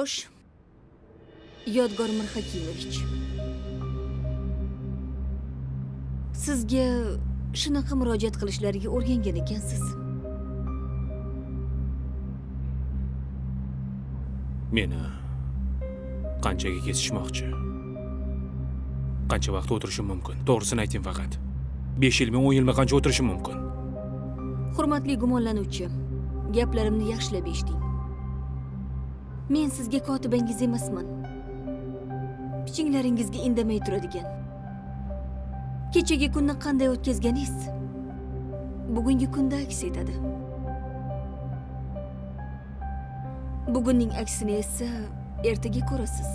xo'sh yodgor mirhakimovich sizga shunaqa murojaat qilishlariga o'rgangan ekansiz. Meni qanchaga kesishmoqchi? Qancha vaqt o'tirishim mumkin? To'g'risini ayting faqat. Besh yilmi o'n yilmi qancha o'tirishim mumkin? Hurmatli gumonlanuvchi gaplarimni yaxshilab eshiting men sizga kotibangiz emasman. Pichinglaringizga indamay turadigan. Kechagi kunni qanday o'tkazganingiz bugungi kunda aks etadi. Bugunning aksini esa ertaga ko'rasiz.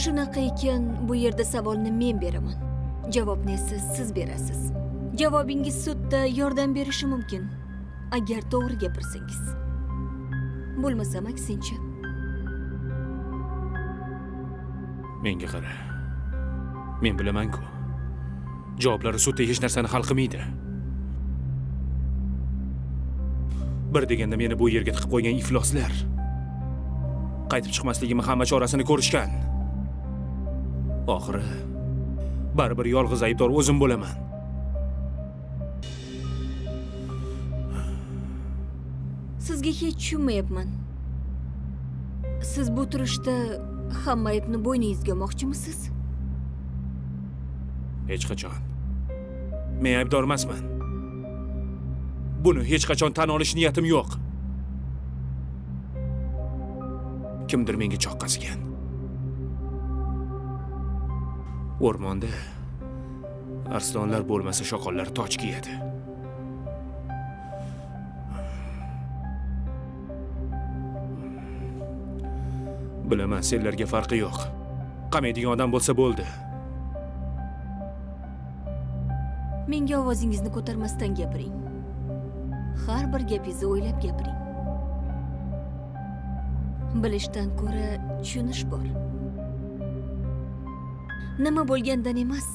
Shunaqa ekan bu yerda savolni men beraman. Javobni esa siz berasiz. Javobingiz sudda yordam berishi mumkin. Agar to'g'ri gapirsangiz. Bo'lmasam aksincha menga qara. Men bilaman-ku. Javoblari sudda hech narsani hal qilmaydi. Bir deganda meni bu yerga tiqib qo'ygan ifloslar. Qaytib chiqmasligimni hamma chorasini ko'rishgan. Oxiri baribir yolg'iz aybdor o'zim bo'laman. Sizga hech tushunmayapman siz bu turishda hamma aybni bo'yningizga olmoqchimisiz hech qachon men aybdor emasman buni hech qachon tan olish niyatim yo'q kimdir menga choq qazgan o'rmonda arslonlar bo'lmasa shoqollar toj kiyadi bilaman senlarga farqi yo'q. Qamaydigan odam bo'lsa bo'ldi. Menga ovozingizni ko'tarmasdan gapiring. Har bir gapingizni o'ylab gapiring. Bilishdan ko'ra tushunish bor. Nima bo'lgandan emas.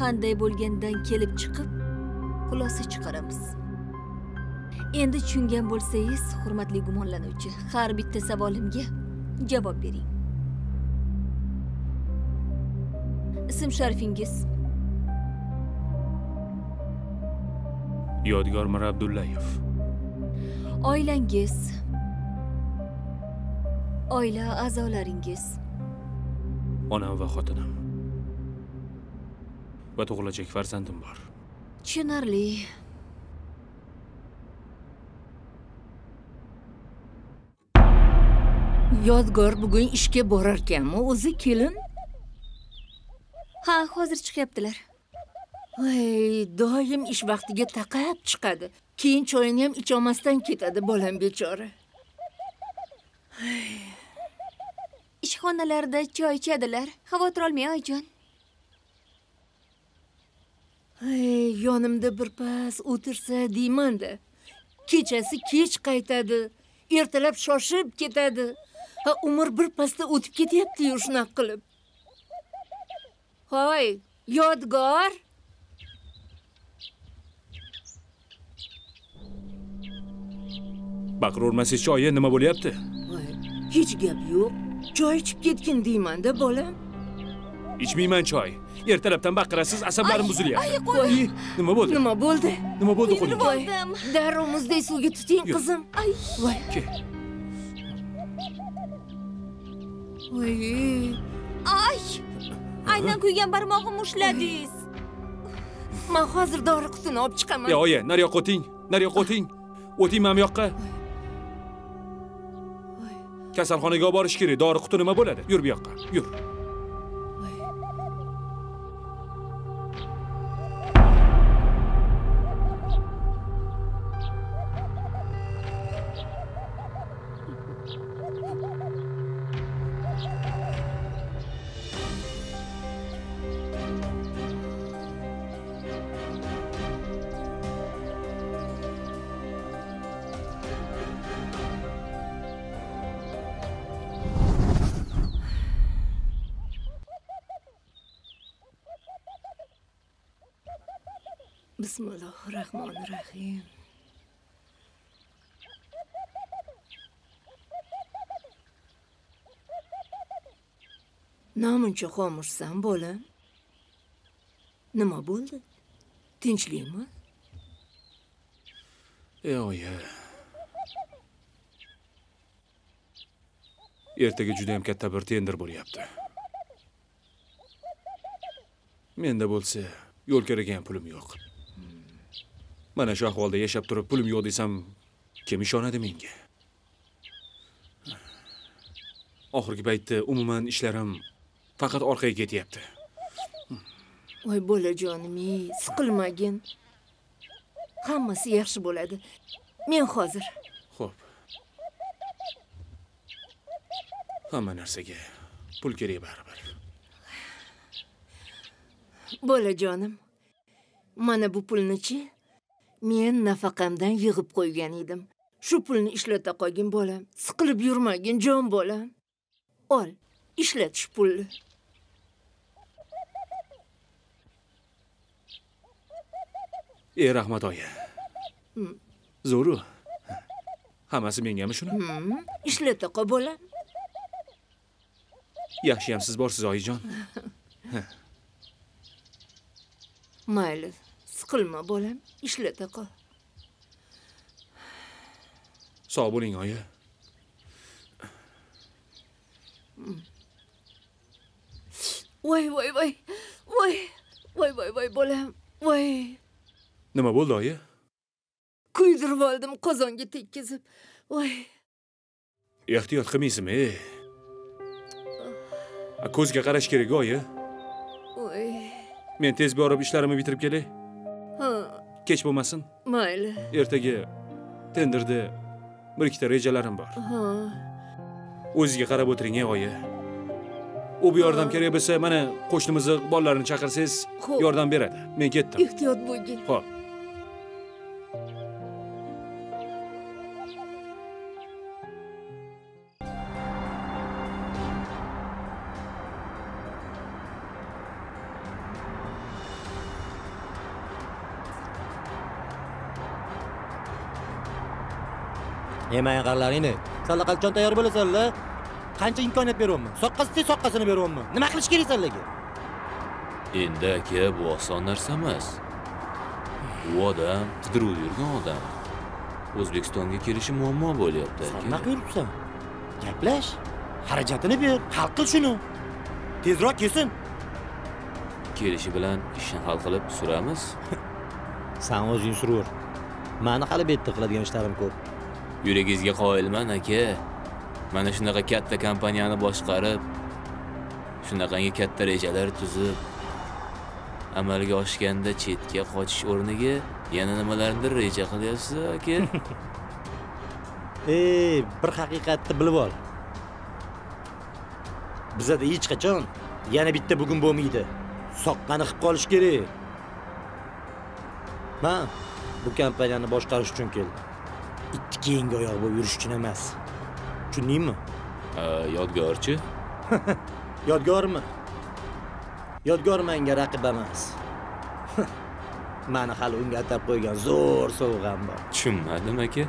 Qanday bo'lgandan kelib chiqib xulosa chiqaramiz. Endi tushungan bo'lsangiz hurmatli gumonlanuvchi har bitta savolimga javob bering. Ism sharifingiz? Yodgor mirabdullayev oilangiz? Oila a'zolaringiz? Onam va xotinim. Va tug'ilajak farzandim bor. Tushunarli yodgor bugun ishga borarkanmi o'zi kelin. Ha hozir chiqyaptilar. Voy doim ish vaqtiga taqab chiqadi. Keyin choyini ham icholmasdan ketadi bolam bechora. Ishxonalarda choy ichadilar. Xavotir olmang oyijon. Ay, yonimda birpas o'tirsa deymanda. Kechasi kech qaytadi. Ertalab shoshib ketadi ha umr birpasda o'tib ketyapti-yu shunaqa qilib. Hoy yodgor. Baqiravermasizchi oyi nima bo'lyapti? Voy hech gap yo'q. Choy ichib ketgin deymanda bolam ichmayman choy. Ertalabdan baqirasiz asablarim buzilyapti. qo'y. Nima bo'ldi? Nima bo'ldi? Nima bo'ldi qo'lingga voy darrov muzday suvga tuting qizim. Ay. Voy Voy ay. Aynan kuygan barmog'imni ushladingiz. Man hozir dori qutini olib chiqaman. E oyi nariyoqqa o'ting nariyoqqa o'ting o'ting mana bu yoqqa. Kasalxonaga olib borish kerak dori quti nima bo'ladi. Yur bu yoqqa yur namuncha xomushsan bolam nima bo'ldi? Tinchlikmi? E oyi. Ertaga juda ham katta bir tender bo'lyapti. Menda bo'lsa yo'l kerakgan pulim yo'q. Mana shu ahvolda yashab turib pulim yo'q desam kim ishonadi menga? Oxirgi paytda umuman ishlarim faqat orqaga ketyapti. Voy bolajonim siqilmagin. Hammasi yaxshi bo'ladi. Men hozir. Xo'p. Hamma narsaga pul kerak baribir. bolajonim mana bu pulnichi men nafaqamdan yig'ib qo'ygan edim. Shu pulni ishlata qolgin bolam. Siqilib yurmagin jon bolam. Ol ishlat shu pulni Ey rahmat oyi. Zo'ru. Hammasi mengami shuni? Ishlata qol bolam Yaxshiyam siz borsiz oyijon. mayli siqilma bolam ishlata qol Sog' bo'ling oyi. voy voy voy voy voy voy voy bolam voy Nima bo'ldi oyi? kuydirib oldim qozonga tekkizib voy Ehtiyot qilmaysizmi? A, Ko'zga qarash kerak oyi. voy Men tez borib ishlarimni bitirib kelay. ha Kech bo'lmasin. mayli Ertaga tenderda bir ikkita rejalarim bor. ha O'zingizga qarab o'tiring ey oyi. U bu yordam kerak bo'lsa, mana qo'shnimizni bolalarini chaqirsangiz, yordam beradi. Men ketdim. ehtiyot bo'lgin Xo'p. Yemang qarlaringni sanlar qachon tayyor bo'lasanlar. Qancha imkoniyat beryapman? Soqqasi tez soqqasini beryapman? Nima qilish kerak sanlarga endi aka bu oson narsa emas u odam qidiruvda yurgan odam. O'zbekistonga kelishi muammo bo'lyapti aka. Nima yuribsan gaplash xarajatini ber hal qil shuni. Tezroq kelsin kelishi bilan ishni hal qilib suramiz. San o'zing suraver mani hali bu yerda qiladigan ishlarim ko'p yuragingizga qoyilman aka. Mana shunaqa katta kompaniyani boshqarib shunaqangi katta rejalar tuzib amalga oshganda chetga qochish o'rniga yana nimalarnidir reja qilyapsiz aka? Ey bir haqiqatni bilib ol. Bizada hech qachon yana bitta bugun bo'lmaydi. Soqqani qilib qolish kerak. Man bu kompaniyani boshqarish uchun keldim ikki keyingi oyoq bo'lib yurish uchun emas. Tushundingmi? Yodgorchi. Yodgormi? Yodgor manga raqib emas. Mani hali unga atab qo'ygan zo'r sovg'am bor. Tushunmadim aka?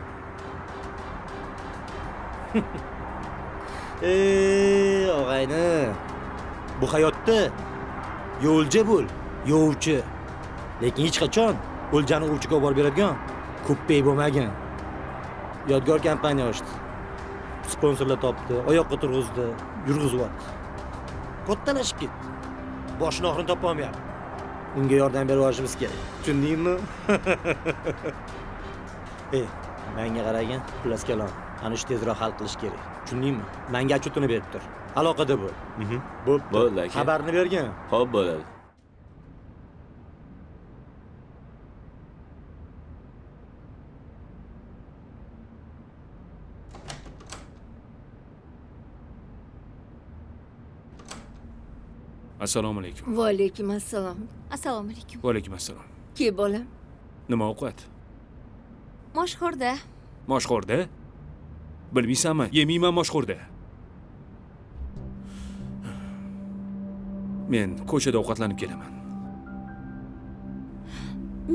Ey og'ayni. Bu hayotda yo'lja bo'l yovchi. Lekin hech qachon o'ljani ovchiga olib borib beradigan ko'ppay bo'lmagin yodgor kompaniya ochdi. Sponsorlar topdi oyoqqa turg'izdi yurg'izyapti. Kattalashib ketdi. Boshini oxirini topolmayapti unga yordam berib olishimiz kerak. Tushundingmi? Ey manga qaragin xullas kalom. Ana shu tezroq hal qilish kerak. Tushundingmi? Manga отчетini berib tur. Aloqada bo'l. Bo'pti. Bo'ldi, aka. xabarni bergin. Ho'p bo'ladi Assalomu alaykum. va alaykum assalom assalomu alaykum Va alaykum assalom. ke bolam Nima ovqat? moshxo'rda Moshxo'rda? Bilmaysanmi? Yemayman moshxo'rda. Men ko'chada ovqatlanib kelaman.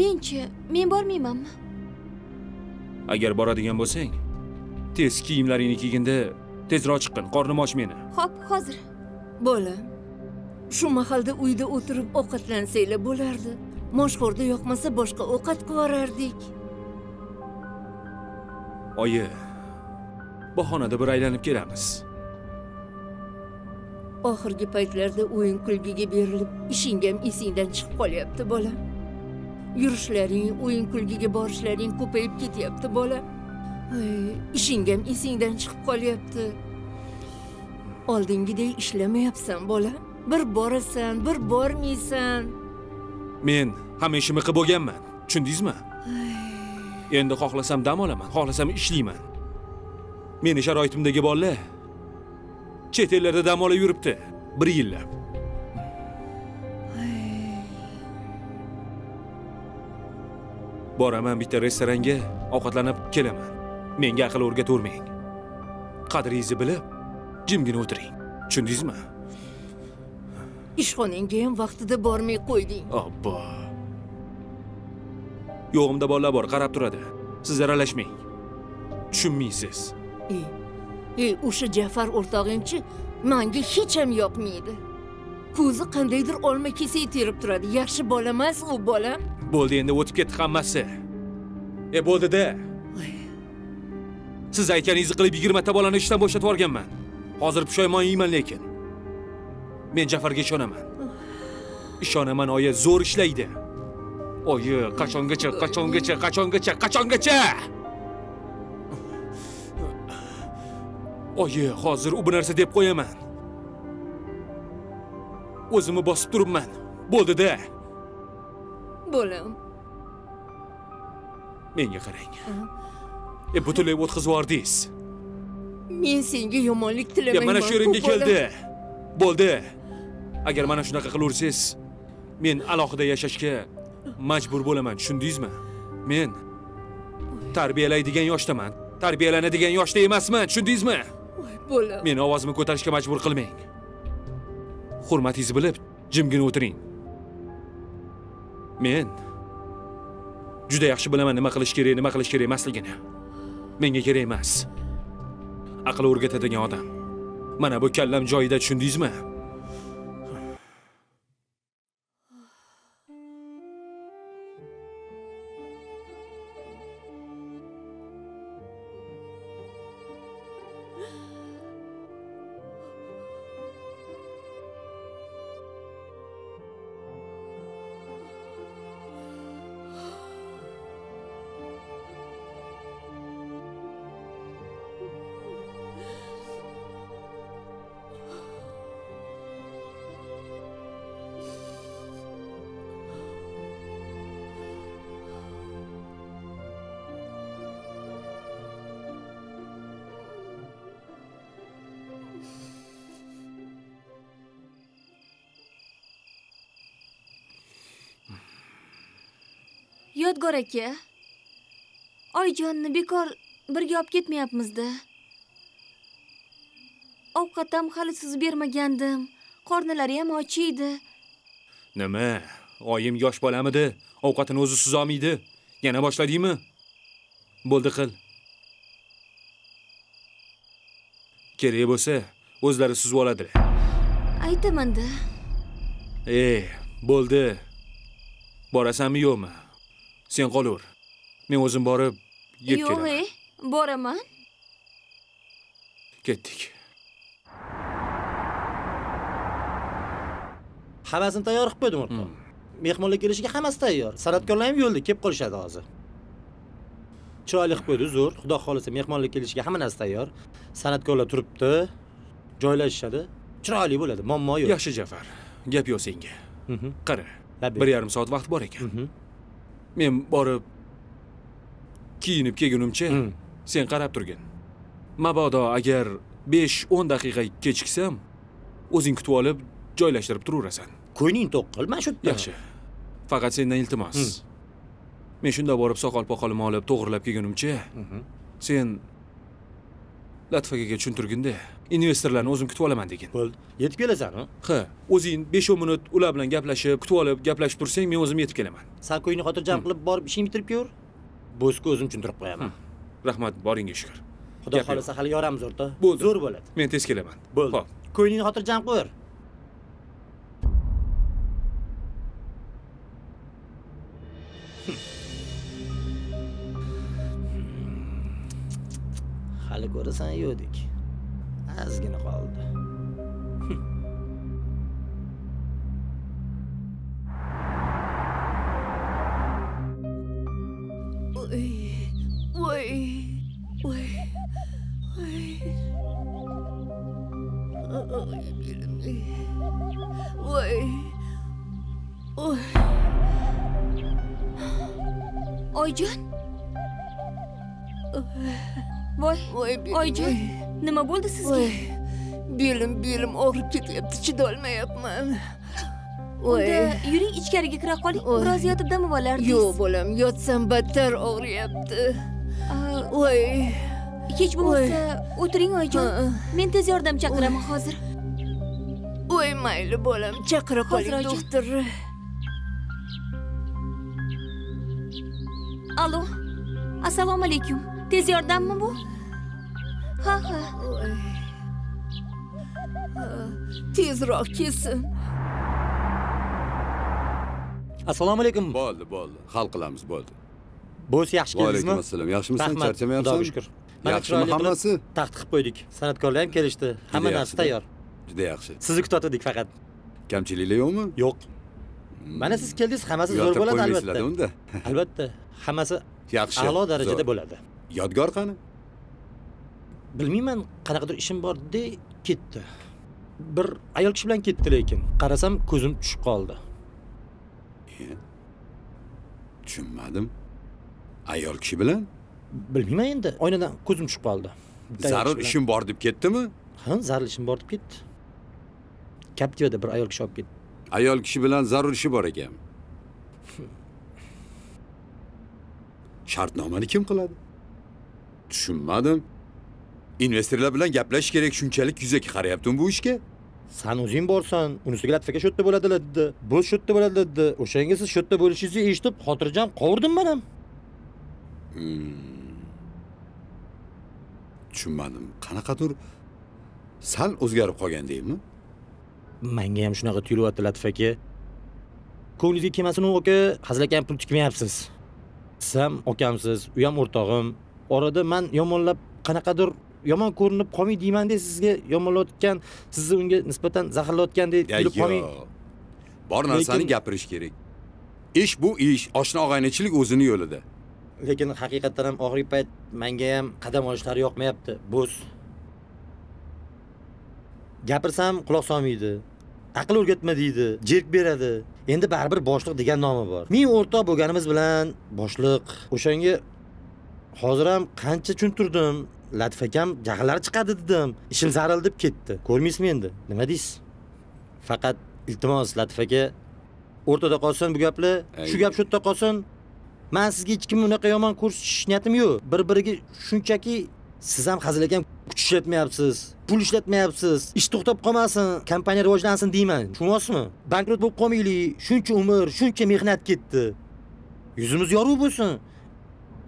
menchi men bormaymanmi agar boradigan bo'lsang tez kiyimlaringni kiyginda tezroq chiqqin qornim och meni ho'p hozir bolam shu mahalda uyda o'tirib ovqatlansanglar bo'lardi. Moshxo'rda yoqmasa boshqa ovqat qivorardik oyi bahonada bir aylanib kelamiz. Oxirgi paytlarda o'yin kulgiga berilib ishing ham esingdan chiqib qolyapti bolam yurishlaring o'yin kulgiga borishlaring ko'payib ketyapti bolam Ay, ishing ham esingdan chiqib qolyapti. Oldingidek ishlamayapsan bolam bir borasan bir bormaysan men hamma ishimni qilib bo'lganman. Tushundingizmi? Endi xohlasam dam olaman xohlasam ishlayman. Meni sharoitimdagi bolalar chet ellarda dam olib yuribdi bir yillab. Boraman bitta restoranga ovqatlanib kelaman. Menga aql o'rgatavermang. Qadringizni bilib jimgina o'tiring. Tushundingizmi ishxonangga ham vaqtida bormay qo'yding. Obbo. Yo'g'imda bolalar bor qarab turadi. Siz aralashmang. Tushunmaysiz. Ey ey o'sha jafar o'rtog'ingchi manga hech ham yoqmaydi. Ko'zi qandaydir olma kesak terib turadi. Yaxshi bola emas u bolam. Bo'ldi endi o'tib ketdi hammasi. E bo'ldida siz aytganingizni qilib yigirmata bolani ishdan bo'shatib yuborganman. Hozir pushaymon yeyman lekin men jafarga ishonaman. Ishonaman oyi zo'r ishlaydi. Oyi qachongacha qachongacha qachongacha qachongacha! Oyi hozir u bu narsa deb qo'yaman. O'zimni bosib turibman. Bo'ldida. Bolam menga qarang. E butunlay o'tkazib yubordingiz men senga yomonlik tilamayman mana shu yerimga keldi. Bo'ldi. Agar mana shunaqa qilaversangiz, men alohida yashashga majbur bo'laman, tushundingizmi? Men tarbiyalaydigan yoshdaman. Tarbiyalanadigan yoshda emasman, tushundingizmi? Voy, bolam Meni ovozimni ko'tarishga majbur qilmang. Hurmatingizni bilib, jimgina o'tiring. Men juda yaxshi bilaman nima qilish kerak, nima qilish kerak emasligini. Menga kerak emas. Aql o'rgatadigan odam. Mana bu kallam joyida tushundingizmi? Yodgor aka oyjonni bekor birga olib ketmayapmizda ovqat ham hali suzib bermagandim qornilari ham och edi Nima? Oyim yosh bolamidi? Ovqatini o'zi suzolmaydi. Yana boshladingmi? Bo'ldi qil. Kerak bo'lsa, o'zlari suzib oladilar. aytamanda Ey, bo'ldi. Borasanmi yo'qmi? Sen qolaver. Men o'zim borib yeb yo'q kelaman. e boraman Ketdik. hammasini tayyor qilib qo'ydim o'rtoq mehmonlar kelishiga hammasi tayyor san'atkorlar ham yo'lda kelib qolishadi hozir chiroyli qilib qo'ydi zo'r xudo xohlasa mehmonlar kelishiga hamma narsa tayyor san'atkorlar turibdi joylashishadi chiroyli bo'ladi muammo yo'q Yaxshi Jafar. Gap yo'q senga. Mhm. Qara. Bir yarim soat vaqt bor ekan. Men borib kiyinib kelgunimcha Mm. sen qarab turgin. Mabodo agar 5-10 daqiqa kechiksam, o'zing kutib olib joylashtirib turaverasan. ko'ngling to'q qil mana shu yerda Yaxshi. Faqat sendan iltimos. Mm. Men shunda borib soqol poqolimni olib to'g'rilab kelgunimcha, Mhm. sen latfa akaga tushuntirgin-da investorlarni o'zim kutib olaman degin. Bo'ldi yetib kelasan ha o'zing 5 minut ular bilan gaplashib kutib olib gaplashib tursang men o'zim yetib kelaman. San ko'ngli xotirjam qilib borib ishingni bitirib kelver bosga o'zim tushuntirib qo'yaman. Rahmat boringga shukur. Xudo xohlasa hali yoramiz o'rta. Bo'ldi. zo'r bo'ladi. Men tez kelaman. Bo'ldi. Xo'p. ko'nglingni xotirjam qilaver hali ko'rasan yo'qdik ozgina qoldi voy voy voy voy Oy, belimni. voy voy oyijon voy. Voy oyijon nima bo'ldi sizga belim belim og'rib ketyapti chidolmayapman voy. Yuring ichkariga kira qoling biroz yotib dam olardingiz yo'q bolam yotsam battar og'riyapti. Voy. hech bo'lmasa o'tiring oyijon. Men tez yordam chaqiraman hozir. Voy mayli bolam chaqira qoling doktor. Allo assalomu alaykum tez yordammi bu? Ha ha. Tezroq kelsin assalomu alaykum. Bo'ldi bo'ldi. Hal qilamiz bo'ldi. Bo's yaxshi va alaykum keldingizmi assalom yaxshimisan charchamayapsan xudoga shukur Mana yaxshimi hammasi? taxt qilib qo'ydik. San'atkorlar ham kelishdi. Hamma narsa tayyor. Juda yaxshi. Sizni kutayotgandik faqat. Kamchiliklar yo'qmi? Yo'q. Mana siz keldingiz hammasi zo'r bo'ladi albatta. albatta. Hammasi yaxshi. a'lo darajada bo'ladi yodgor qani? Bilmayman qanaqadir ishim bor de ketdi. Bir ayol kishi bilan ketdi lekin. Qarasam ko'zim tushib qoldi. E, tushunmadim. Ayol kishi bilan? Bilmayman endi oynadan ko'zim tushib qoldi. Zarur ishim bor deb ketdimi? Ha zarur ishim bor deb ketdi. Captivada bir ayol kishi olib ketdi. Ayol kishi bilan zarur ishi bor ekan. Shartnomani kim qiladi tushunmadim. Investorlar bilan gaplashish kerak shunchalik yuzaki qarayaptimi bu ishga? San o'zing borsan unisiga latfaka shu yerda bo'ladilar dedi. Bu shu yerda bo'ladi dedi. O'shanga siz shu yerda bo'lishingizni eshitib xotirjam qovurdim man ham tushunmadim. Qanaqadir sal o'zgarib qolgandekmi manga ham shunaqa tuyulyapti latif aka. Ko'nglingizga kelmasin u aka hazilakam pul tikmayapsiz. Siz ham okamsiz u ham o'rtog'im orada man yomonlab qanaqadir yomon ko'rinib qolmay deymanda sizga yomonlayotgan sizni unga nisbatan zaharlayotgandek tuyulib qolmay. bor narsani gapirish kerak. Ish bu ish oshna og'aynichilik o'zini yo'lida. Lekin haqiqatdan ham oxirgi payt menga ham qadam olishlari yoqmayapti bo'z. Gapirsam quloq solmaydi aql o'rgatma deydi jerk beradi. Endi baribir boshliq degan nomi bor. Men o'rtoq bo'lganimiz bilan boshliq. O'shanga hozir ham qancha tushuntirdim. Latif akam jahllari chiqadi dedim. Ishim zaril deb ketdi. Ko'rmaysizmi endi? Nima deysiz? Faqat iltimos latif aka o'rtada qolsin bu gaplar shu gap shu yerda qolsin. Man sizga hech kimni unaqa yomon ko'rsatish niyatim yo'q. Bir biriga shunchaki siz ham hazil akam kuch ishlatmayapsiz pul ishlatmayapsiz ish to'xtab qolmasin kompaniya rivojlansin deyman. Tushunyapsizmi bankrot bo'lib qolmaylik shuncha umr shuncha mehnat ketdi. Yuzimiz yorug' bo'lsin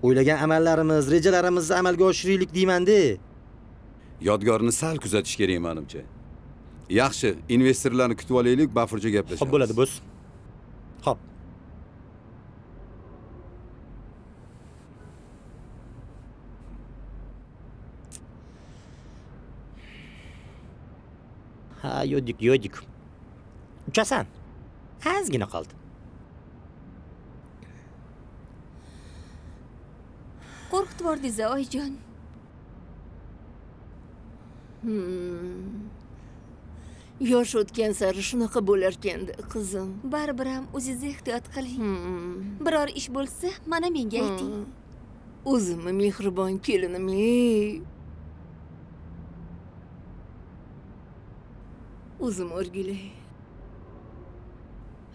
o'ylagan amallarimiz rejalarimizni amalga oshiraylik deymanda yodgorni sal kuzatish kerak manimcha. Yaxshi investorlarni kutib olaylik bafurja gaplashamiz. Ho'p bo'ladi bo'z. Ho'p ha yo'dik yo'dik. Uchasan? Ozgina qoldi qo'rqitib yubordingiz oyijon yosh o'tgan sari shunaqa bo'larkanda qizim. Baribir ham o'zingiz ehtiyot qiling Hmm. biror ish bo'lsa mana menga ayting. Hmm. o'zimmi mehribon kelinim ey o'zim o'rgilay.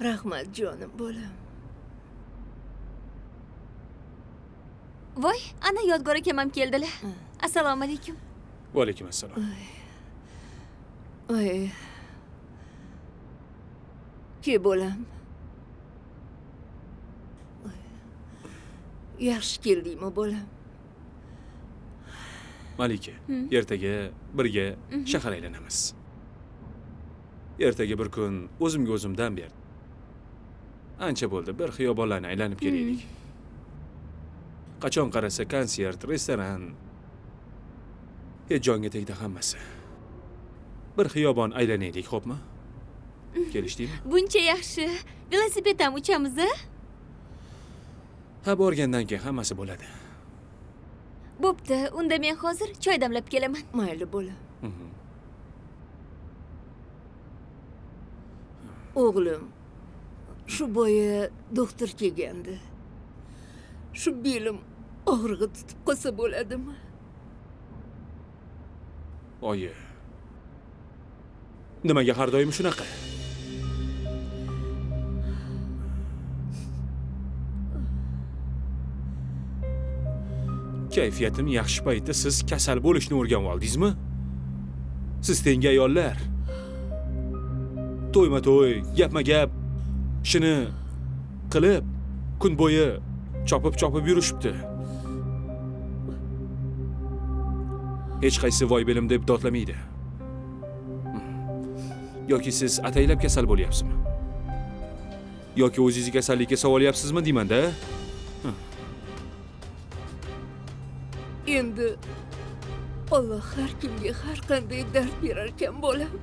Rahmat jonim bolam voy. Ana yodgor akam ham keldilar assalomu alaykum va alaykum assalom ay. Ke bolam yaxshi keldingmi bolam malika ertaga birga shahar aylanamiz. Ertaga bir kun o'zimga o'zim dam berdim. Ancha bo'ldi bir xiyobonlarni aylanib kelaylik qachon qarasa konsert restoran. Hech jonga tegdi hammasi. Bir xiyobon aylanaylik xo'pmi? Kelishdikmi buncha yaxshi. Velosiped ham uchamiz a? Ha borgandan keyin hammasi bo'ladi. Bo'pti unda men hozir choy damlab kelaman. Mayli bolam Mhm. o'g'lim shu boya doktor kelgandi. Shu belim og'rig'i tutib qolsa bo'ladimi? Oyi. Nimaga har doim shunaqa? Kayfiyatim yaxshi paytda siz kasal bo'lishni o'rganib oldingizmi? Siz tengi ayollar. To'yma to'y gapma gap ishini qilib kun bo'yi chopib chopib yurishibdi. Hech qaysi voy bilim deb dodlamaydi. Hmm. Yoki siz ataylab kasal bo'lyapsizmi? Yoki o'zingizni kasallikka savolyapsizmi deymanda? Endi olloh har kimga har qanday dard berar ekan bolam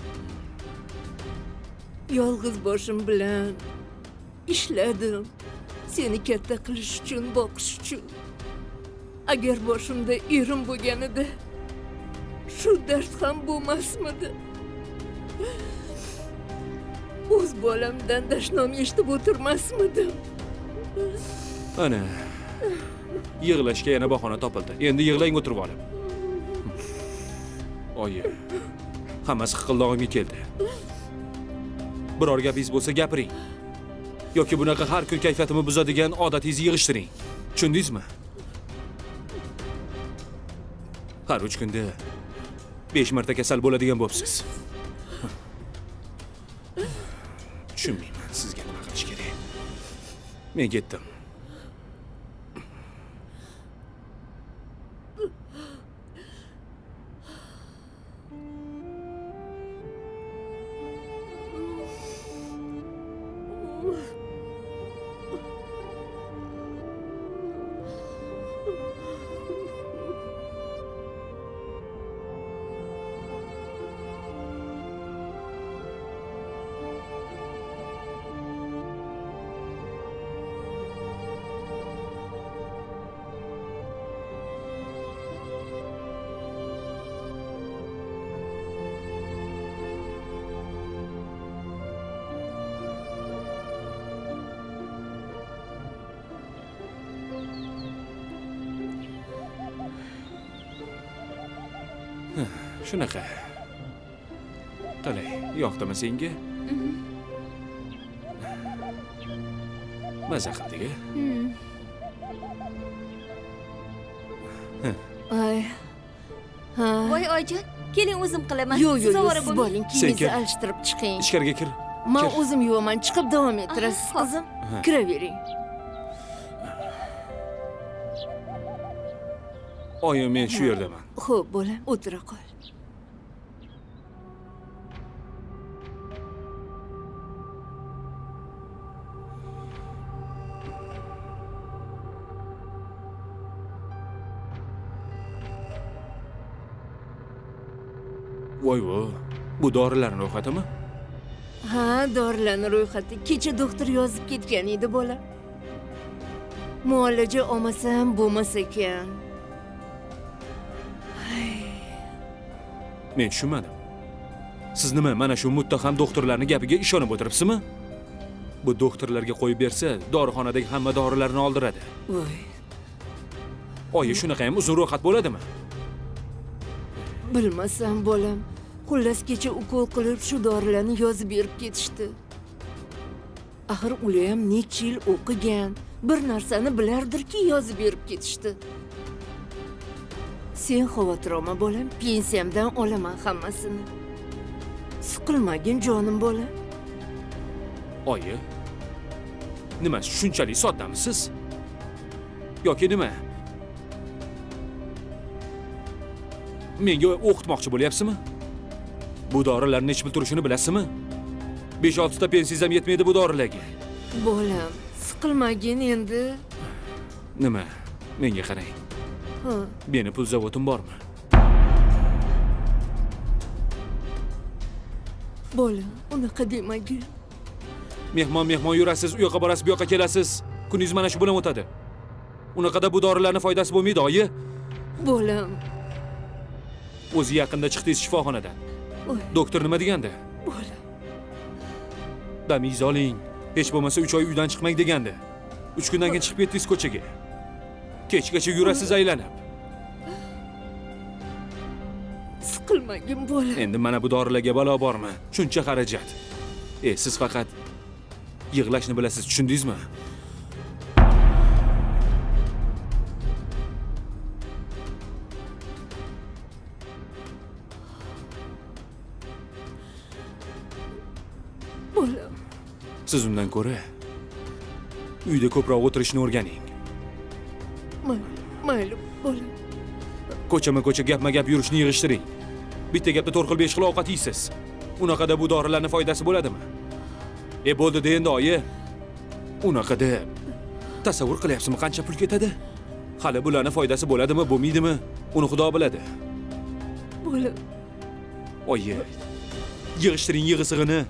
yolg'iz boshim bilan ishladim. Seni katta qilish uchun boqish uchun. Agar boshimda erim bo'lganida shu dard ham bo'lmasmidi? O'z bolamdan dashnom eshitib o'tirmasmidim ana yig'lashga yana bahona topildi. Endi yig'lang o'tirib olib oyi hammasi hiqildog'imga keldi. Biror gapingiz bo'lsa gapiring. Yoki bunaqa har kun kayfiyatimni buzadigan odatingizni yig'ishtiring. Tushundingizmi? Har uch kunda besh marta kasal bo'ladigan bo'libsiz tushunmayman sizga nima qilish kerak. Men ketdim shunaqa. Qalay yoqdimi senga? Maza qildik a ay. Ha. Voy oyijon keling o'zim qilaman. Yo'q yo'q siz Sen kiyimingizni alishtirib chiqing. Ichkariga kir. Man kir. o'zim yuvaman chiqib davom ettirasiz Aha, qizim. Kiravering. Oyim men shu yerdaman. Xo'p bolam o'tira qol voy vo bu dorilarni ro'yxatimi? Ha dorilarni ro'yxati. Kecha doktor yozib ketgan edi bolam muolaja olmasam bo'lmas ekan. Men tushunmadim. Siz nima mana shu muttaham doktorlarni gapiga ishonib o'tiribsizmi? Bu doktorlarga qo'yib bersa dorixonadagi hamma dorilarni oldiradi. Voy. Oyi shunaqa ham uzun ro'yxat bo'ladimi bilmasam bolam xullas kecha ukol qilib shu dorilarni yozib berib ketishdi. Axir ular ham necha yil o'qigan bir narsani bilardirki yozib berib ketishdi. Sen xavotir olma bolam pensiyamdan olaman hammasini. Siqilmagin jonim bolam. Oyi nima shunchalik soddamisiz? Yoki nima? Menga o'qitmoqchi bo'lyapsizmi bu dorilar nechi pul turishini bilasizmi? Besh oltita pensiyangiz ham yetmaydi bu dorilarga. Bolam siqilmagin endi. Nima? Menga qarang. Meni pul zavodim bormi? Bolam unaqa demagin. Mehmon mehmon yurasiz u yoqqa borasiz bu yoqqa kelasiz. Kuningiz mana shu bilan o'tadi. Unaqada bu dorilarni foydasi bo'lmaydi oyi. Bolam o'zi yaqinda chiqdingiz shifoxonadan doktor nima degandi? Bolam damingizni oling hech bo'lmasa uch oy uydan chiqmang degandi. Uch kundan keyin chiqib ketdingiz ko'chaga. Kechgacha yurasiz aylanib. Siqilmagin bolam endi mana bu dorilarga balo bormi? Shuncha xarajat. E siz faqat yig'lashni bilasiz tushundingizmi siz undan ko'ra uyda ko'proq o'tirishni o'rganing. Mayli mayli bolam. Ko'chama ko'cha gapma gap yurishni yig'ishtiring. Bitta gapda to'rt xil besh xil ovqat yeysiz. Unaqada bu dorilarni foydasi bo'ladimi? E bo'ldida endi oyi. Unaqada tasavvur qilyapsizmi qancha pul ketadi? Hali bularni foydasi bo'ladimi bo'lmaydimi uni xudo biladi. Bolam. Oyi. Yig'ishtiring yig'isig'ini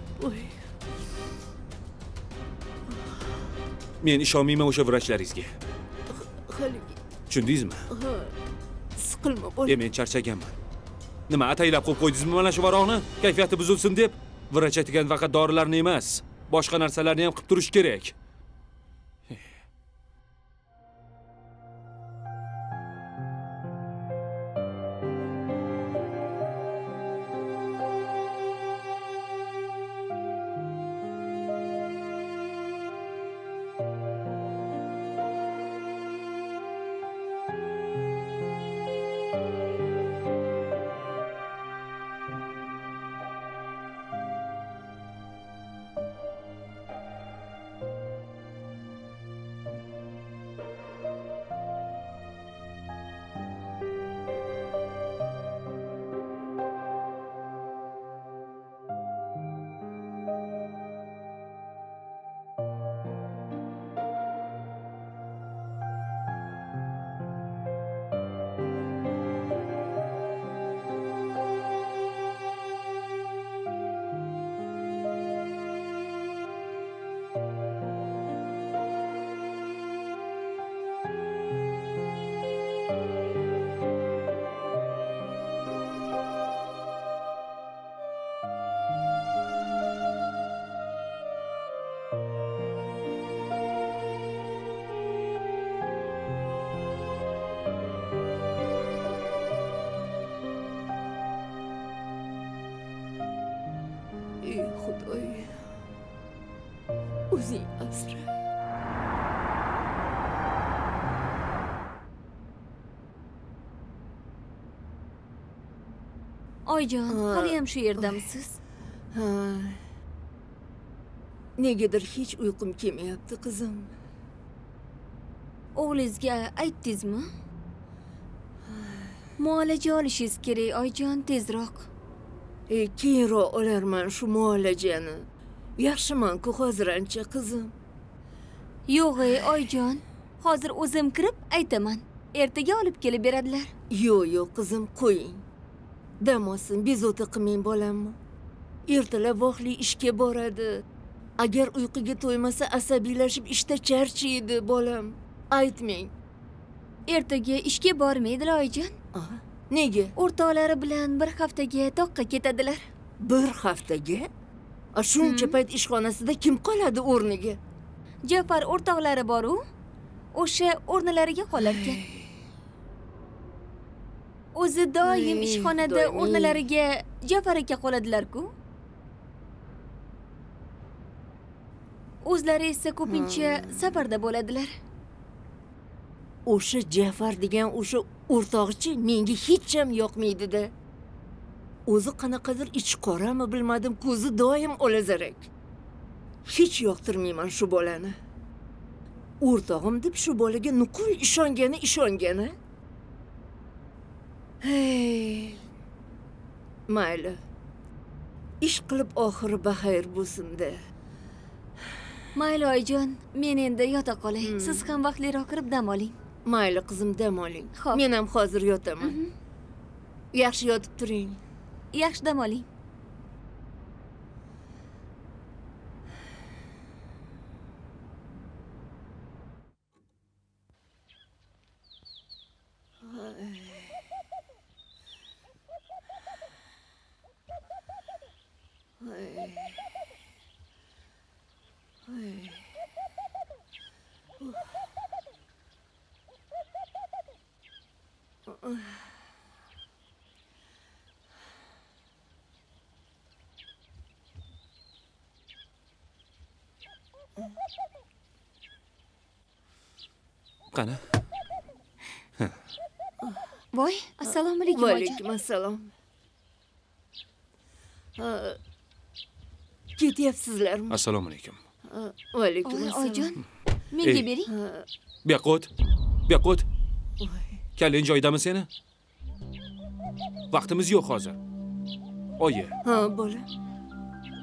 men ishonmayman o'sha vrachlaringizga. Tushundingizmi? Ha siqilma e bolam men charchaganman. Nima ataylab qo'yib qo'ydingizmi mana shu varoqni kayfiyati buzilsin deb. Vrach aytgan faqat dorilarni emas boshqa narsalarni ham qilib turish kerak oyijon Ha. haliyam shu yerdamisiz negadir hech uyqum kelmayapti qizim o'g'lingizga aytdingizmi? Muolaja olishingiz kerak oyijon tezroq. E keyinroq olarman shu muolajani. Yaxshiman-ku hozir ancha qizim yo'q ey oyijon hozir o'zim kirib aytaman. Ertaga olib kelib beradilar. Yo'q yo'q qizim qo'ying dam olsin bezovta qilmang bolamni ertalab vohli ishga boradi. Agar uyquga to'ymasa asabiylashib ishda charchaydi bolam. Aytmang. Ertaga ishga bormaydilar oyijon. Nega? O'rtoqlari bilan bir haftaga toqqa ketadilar. Bir haftaga? A, shuncha payt ishxonasida kim qoladi o'rniga? Jafar o'rtoqlari boru o'sha o'rnilariga qolarkan o'zi doim ishxonada o'rnilariga jafar aka qoladilar-ku? O'zlari esa ko'pincha safarda bo'ladilar. O'sha jafar degan o'sha o'rtog'ichi menga hech ham yoqmaydida. O'zi qanaqadir ichi qorami bilmadim ko'zi doim olazarak. Hech yoqtirmayman shu bolani. O'rtog'im deb shu bolaga nuqul ishongani ishongani hey. Mayli. Ish qilib oxiri baxayr bo'lsin-da. mayli oyijon men endi yota qolay. Siz ham vaqtliroq kirib dam oling. Mayli qizim dam oling. Men ham hozir yotaman. Yaxshi yotib turing. Yaxshi dam oling qani voy assalomu alaykum oyijon vaalaykum assalom Ha, ketyapsizlarmi assalomu alaykum. Ha, vaalaykum Voy, assalom oyijon menga bering. Bu yoqqa o't bu yoqqa o't kallang joyidami seni? Vaqtimiz yo'q hozir. Oyi. Ha bola.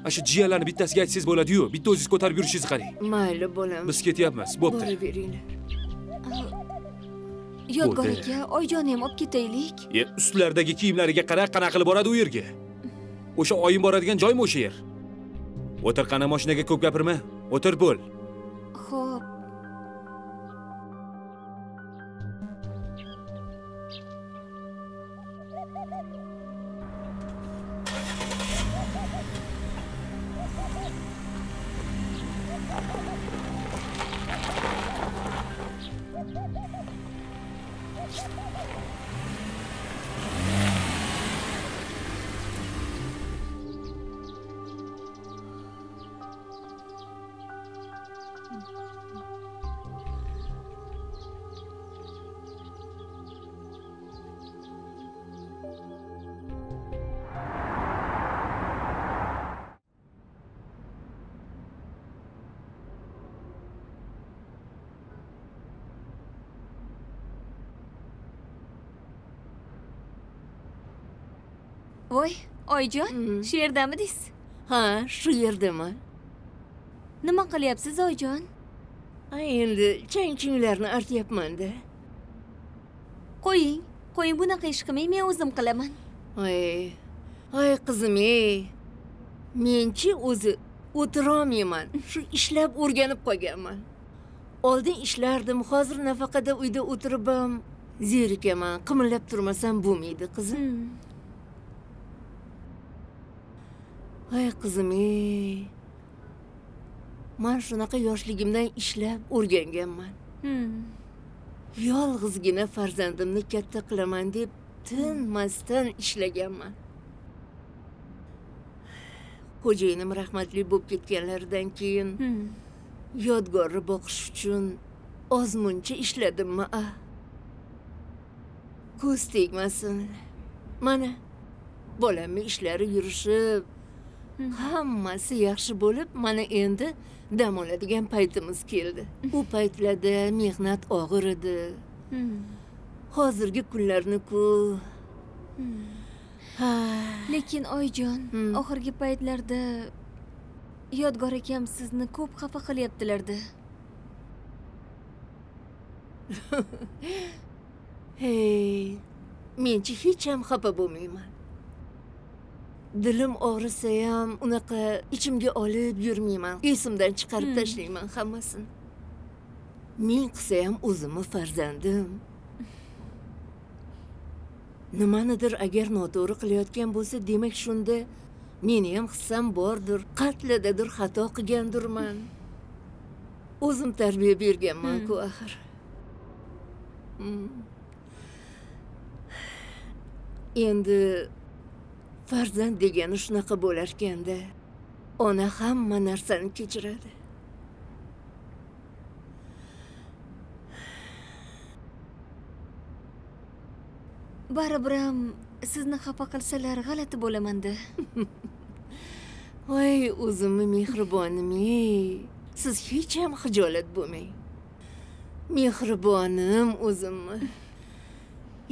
Ana shu jiyanlarni bittasiga aytsangiz bo'ladi-yu. Bitta o'zingiz ko'tarib yurishingizni qarang. Mayli bolam. Biz ketyapmiz bo'pti. Boraveringlar yodgor aka oyijon ham olib ketaylik. E ustlaridagi kiyimlariga qara qanaqa qilib boradi u yerga? O'sha oyim boradigan joymi o'sha yer o'tir qani mashinaga ko'p gapirma. O'tir bo'l. Voy oyijon shu yerdamidingiz ha shu yerdaman nima qilyapsiz oyijon endi chang chunglarni artyapmanda qo'ying qo'ying bunaqa ish qilmang men o'zim qilaman. Ay ay qizim ey. Menchi o'zi o'tirolmayman shu ishlab o'rganib qolganman. Oldin ishlardim hozir nafaqada uyda o'tirib ham zerikaman qimillab turmasam bo'lmaydi qizim Ay qizim ey. Man shunaqa yoshligimdan ishlab o'rganganman. Hmm. yolg'izgina farzandimni katta qilaman deb tinmasdan ishlaganman. Xo'jayinim rahmatli bo'lib ketganlaridan keyin Hmm. yodgorni boqish uchun ozmuncha ishladimmi a? Ko'z tegmasin. Mana bolamni ishlari yurishib hammasi yaxshi bo'lib mana endi dam oladigan paytimiz keldi. U paytlarda mehnat og'ir edi. Hozirgi kunlarni-ku ha. Lekin oyijon oxirgi paytlarda yodgor akam sizni ko'p xafa qilyaptilarda hey menchi hech ham xafa bo'lmayman dilim og'risa ham unaqa ichimga olib yurmayman. Esimdan chiqarib tashlayman hammasini. Ming qilsa ham o'zimni farzandim. Nimanidir agar noto'g'ri qilayotgan bo'lsa demak shunda meni ham hissam bordir qatladadir xato qilgandirman. O'zim tarbiya berganman-ku axir. Mm. endi farzand degani shunaqa bo'larkanda ona hamma narsani kechiradi. Baribir ham sizni xafa qilsalar g'alati bo'lamanda voy o'zimni mehribonim ey siz hech ham xijolat bo'lmang. Mehribonim o'zimni.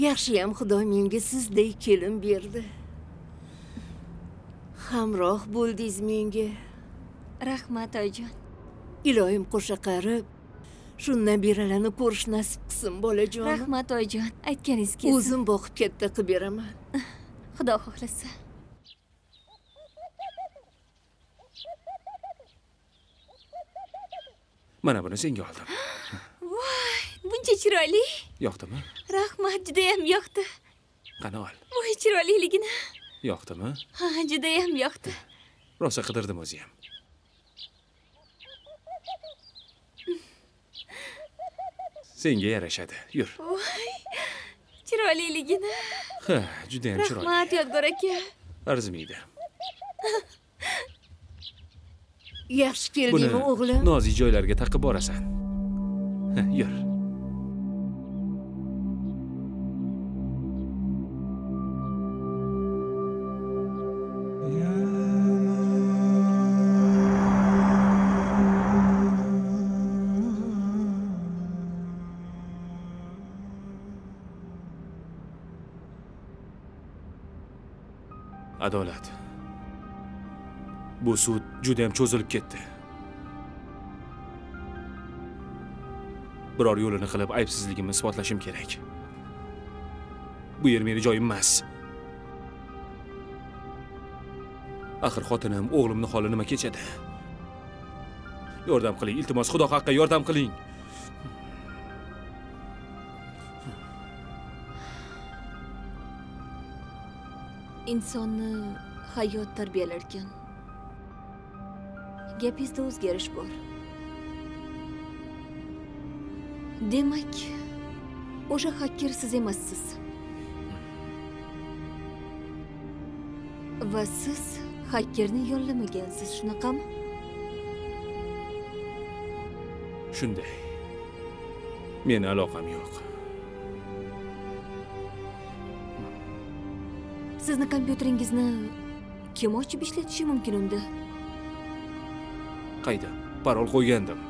Yaxshiyam xudo menga sizday kelin berdi hamroh bo'ldingiz menga. Rahmat oyijon. Iloyim qo'sha qarib shu nabiralarni ko'rish nasib qilsin bolajonim. Rahmat oyijon. Aytganingiz kelsin. O'zim boqib katta qilib beraman. Xudo xohlasa. Mana buni senga oldim. Buncha chiroyli. Yoqdimi? Rahmat judayam yoqdi. Qani ol. Voy chiroyliligini yoqdimi? Ha judayam yoqdi. Rosa qidirdim o'zi ham senga yarashadi. Yur. Chiroyliligini. Ha judayam chiroyli. Rahmat yodgor aka. Arzimaydi yaxshi keldingmi o'g'lim? nozik joylarga taqib borasan. Ha, yur adolat. Bu sud judayam cho'zilib ketdi. Biror yo'lini qilib aybsizligimni isbotlashim kerak. Bu yer meni joyim emas. Axir xotinim o'g'limni holi nima kechadi? Yordam qiling iltimos xudo haqqi yordam qiling. Insonni hayot tarbiyalarkan. Gapingizda o'zgarish bor. Demak o'sha hakker siz emassiz. Va siz hakkerni yollamagansiz shunaqami? Shunday. Meni aloqam yo'q. Sizni kompyuteringizni kim ochib ishlatishi mumkin unda? Qayda? Parol qo'ygandim.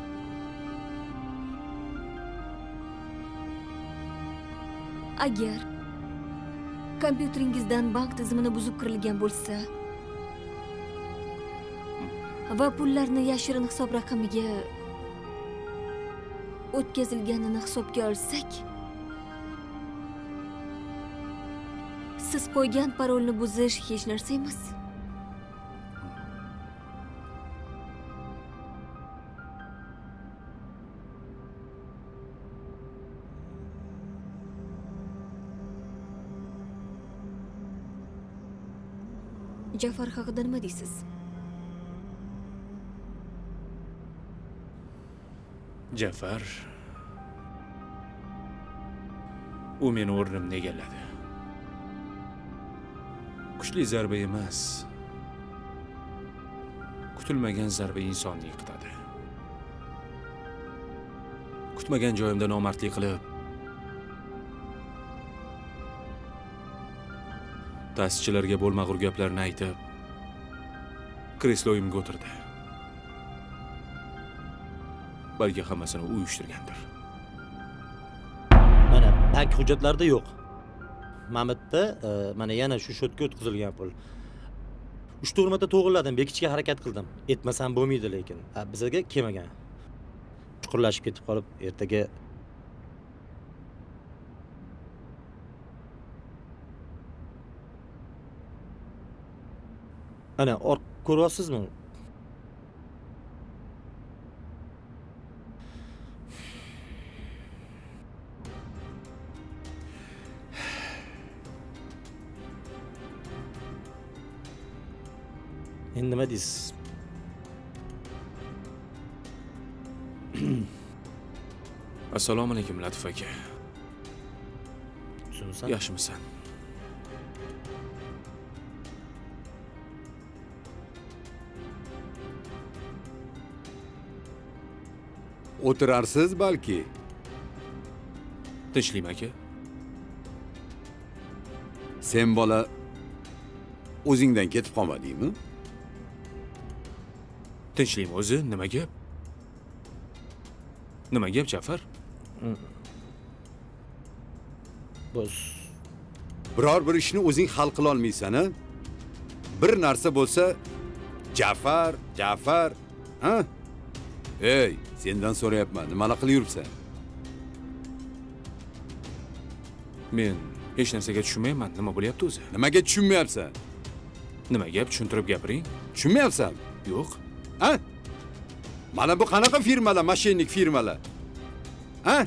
Agar kompyuteringizdan bank tizimini buzib kirilgan bo'lsa va pullarni yashirin hisob raqamiga o'tkazilganini hisobga olsak siz qo'ygan parolni buzish hech narsa emas. Jafar haqida nima deysiz? Jafar u meni o'rnimni egalladi. Kuchli zarba emas. Kutilmagan zarba insonni yiqitadi. Kutmagan joyimda nomardlik qilib ta'sischilarga bo'lmag'ur gaplarni aytib kresloyimga o'tirdi. Balki hammasini u uyushtirgandir. Mana bank hujjatlarida yo'q. Mamitda e, mana yana shu shotga o'tkazilgan pul. Uch to'rt marta to'g'irladim bekitishga harakat qildim. Aytmasam bo'lmaydi lekin. Bizaga kelmagan chuqurlashib ketib qolib ertaga ana ko'ryapsizmi? Endi nima deysiz assalomu alaykum latif aka. Tushunsan yaxshimisan o'tirarsiz balki. Tinchlikmi aka. Sen bola o'zingdan ketib qolmadingmi tinchlikmi o'zi nima gap nima gap jafar boss biror bir ishni o'zing hal qilolmaysan a bir narsa bo'lsa jafar jafar ha? Ey sendan so'rayapman nimalar qilib yuribsan? Men hech narsaga tushunmayman nima bo'lyapti o'zi? Nimaga tushunmayapsan? Nima gap tushuntirib gapiring. Tushunmayapsan? Yo'q ha? Mana bu qanaqa firmalar moshennik firmalar ha?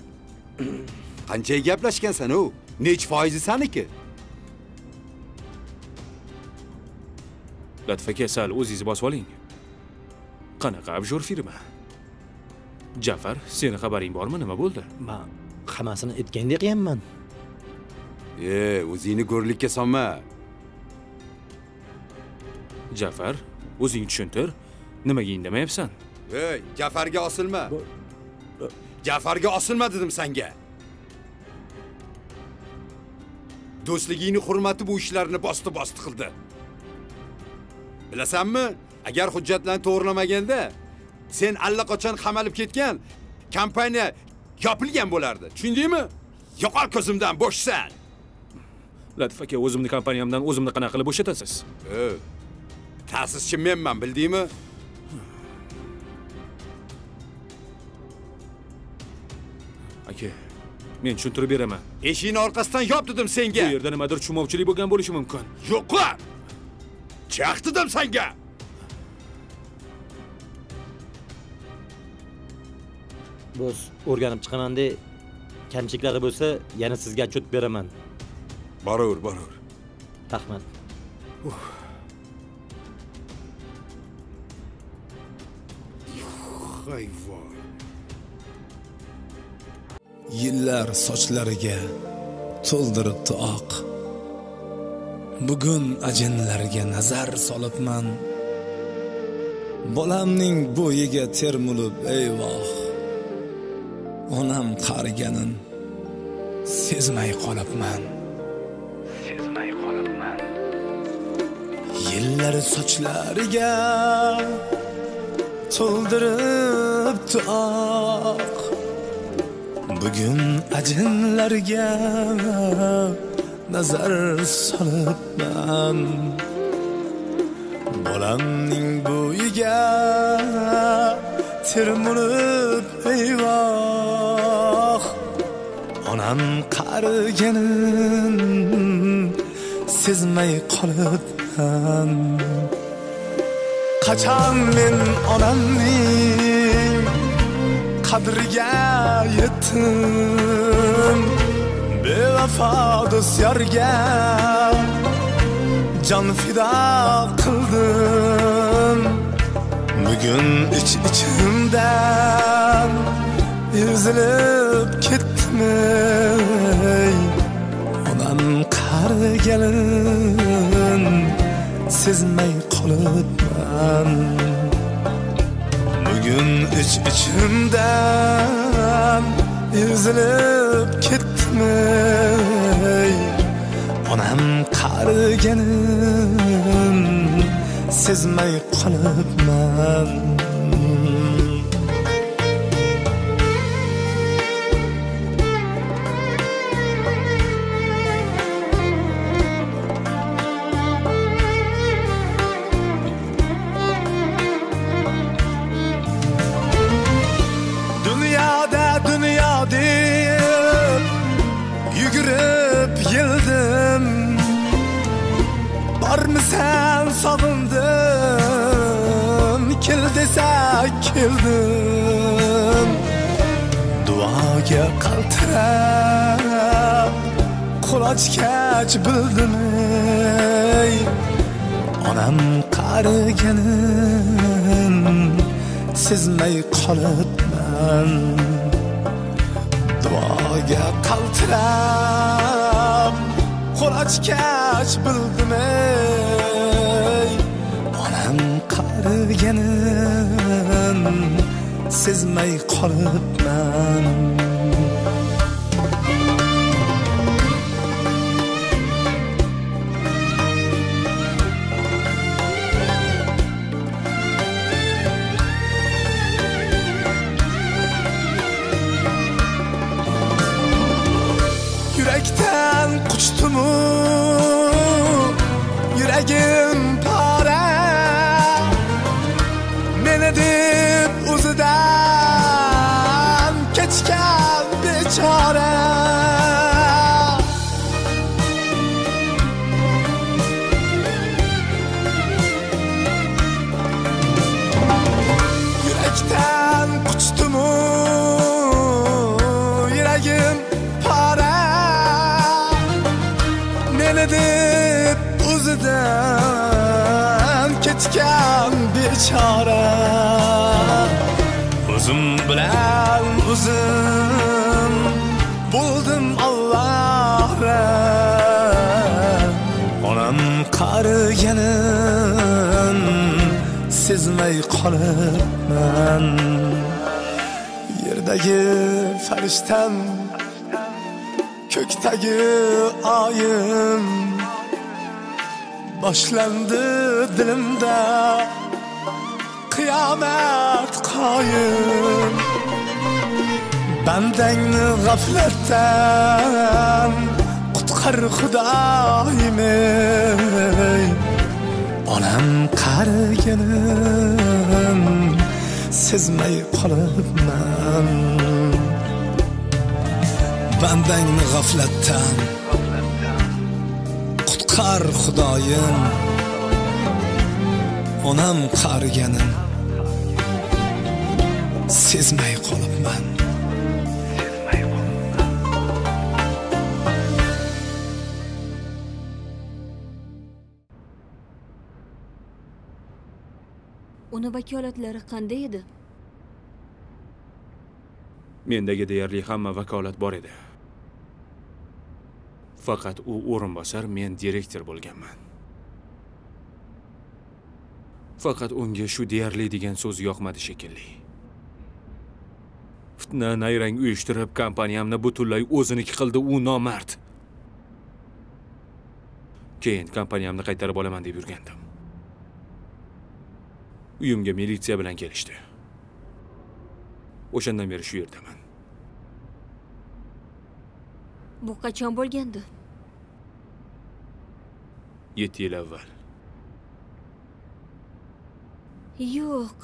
Qanchaga gaplashgansan u? Nech foizi saniki? Latif aka sal o'zingiz bosib oling. Qanaqa abjur firma? Jafar seni xabaring bormi? Nima bo'ldi? Man hammasini aytgandek qilganman. E o'zingni go'rlikka solma. Jafar o'zing tushuntir nimaga indamayapsan ey jafarga osilma. Jafarga osilma dedim senga do'stligingni hurmati bu ishlarni bosti bosti qildi. Bilasanmi? Agar hujjatlarni to'g'irlamaganda sen allaqachon qamalib ketgan kompaniya yopilgan bo'lardi. Tushundingmi? Yo'qol ko'zimdan bo'shsan. Latif aka o'zimni kompaniyamdan o'zimni qanaqa qilib bo'shatasiz? Ta'sischi menman bildingmi aka men tushuntirib beraman. Eshikni orqasidan yop dedim bu senga yerda nimadir tushunmovchilik bo'lgan bo'lishi mumkin. Yo'qla chaq dedim senga. Boss o'rganib chiqamanda kamchiliklari bo'lsa yana sizga отчет beraman. Boraver boraver rahmat. Hayvon yillar sochlariga to'ldiribdi oq bugun ajinlarga nazar solibman. Bolamning bo'yiga termulib eyvoh. Onam qariganin sezmay qolibman. Sezmay qolibman. Yillar sochlariga to'ldiribdi oq bugun ajinlarga nazar solibman bolamning bo'yiga termulib eyvoh onam qariganin sezmay qolibman qachon men onamning qadriga yetdim bevafo do'st yorga jon fido qildim bugun ich ichimdan ezilib ketdim ey onam qariganin sezmay qolibman bugun ich ichimdan ezilib ketdim onam qariganin sezmay qolibman keldim duoga qaltirab qo'l ochgach bildim ey. Onam qariganin sezmay qolibman duoga qaltirab qo'l ochgach bildim ey. Onam qariganin sezmay qolibman. Onam qariganin sezmay qolibman yerdagi farishtam ko'kdagi oyim boshlandi dilimda qiyomat qoyim bandangni g'aflatdan qutqar xudoyim ey onam qariganim sezmay qolibman. Bandangni g'aflatdan qutqar xudoyim. Onam qariganim sezmay qolibman. Uni vakolatlari qanday edi? Mendagi deyarli hamma vakolat bor edi. Faqat u o'rinbosar men direktor bo'lganman. Faqat unga shu deyarli degan so'z yoqmadi shekilli. Fitna nayrang uyushtirib kompaniyamni butunlay o'ziniki qildi u nomard. Keyin kompaniyamni qaytarib olaman deb yurgandim. Uyimga militsiya bilan kelishdi. O'shandan beri shu yerdaman. Bu qachon bo'lgandi? Yetti yil avval. Yo'q.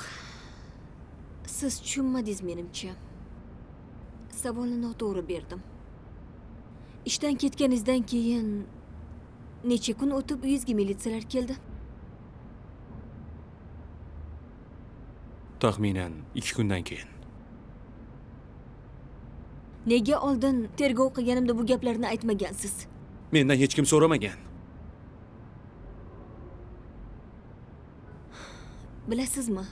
Siz tushunmadingiz menimcha. Savolni noto'g'ri berdim. Ishdan ketganingizdan keyin necha kun o'tib uyingizga militsiyalar keldi taxminan ikki kundan keyin. Nega oldin tergov qilganimda bu gaplarni aytmagansiz? Mendan hech kim so'ramagan. Bilasizmi?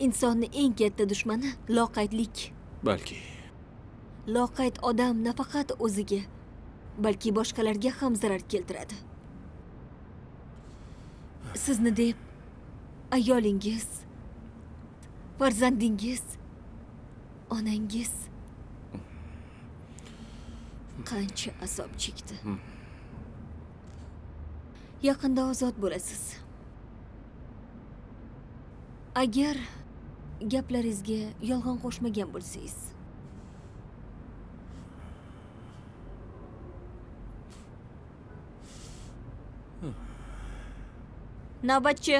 Insonni eng katta dushmani loqaydlik. Balki. Loqayd odam nafaqat o'ziga balki boshqalarga ham zarar keltiradi. Sizni deb ayolingiz farzandingiz? Onangiz? Qancha azob chekdi. Yaqinda ozod bo'lasiz. Agar gaplaringizga yolg'on qo'shmagan bo'lsangiz. Navbatchi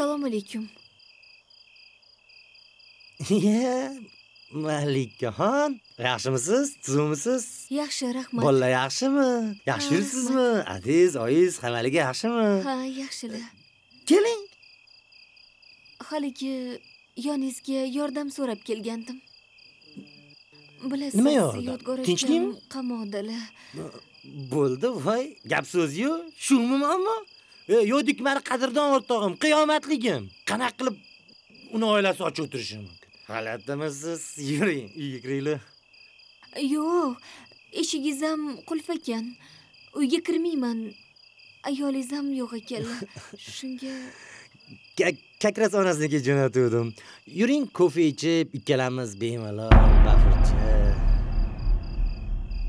assalomu alaykum iye malikaxon yaxshimisiz tuzukmisiz yaxshi rahmat bolalar yaxshimi yaxshi yuribsizmi aziz oyiz hammaliga yaxshimi ha yaxshilar keling haligi yoningizga yordam so'rab kelgandim bilasiz Nima yordam? Tinchlikmi? qamoqdalar bo'ldi voy gap so'z-yu shumi muammo e yo'dik mani qadrdon o'rtog'im qiyomatligim. Qanaqa qilib uni oilasi och o'tirishi mumkin? G'alatimisiz yuring uyga kiringlar yo'q eshigingiz ham qulf ekan. Uyga kirmayman. Ayolingiz ham yo'q ekanlar shunga Ka- kakras onasinikiga jo'natuvdim yuring kofe ichib ikkalamiz bemalol bafurchi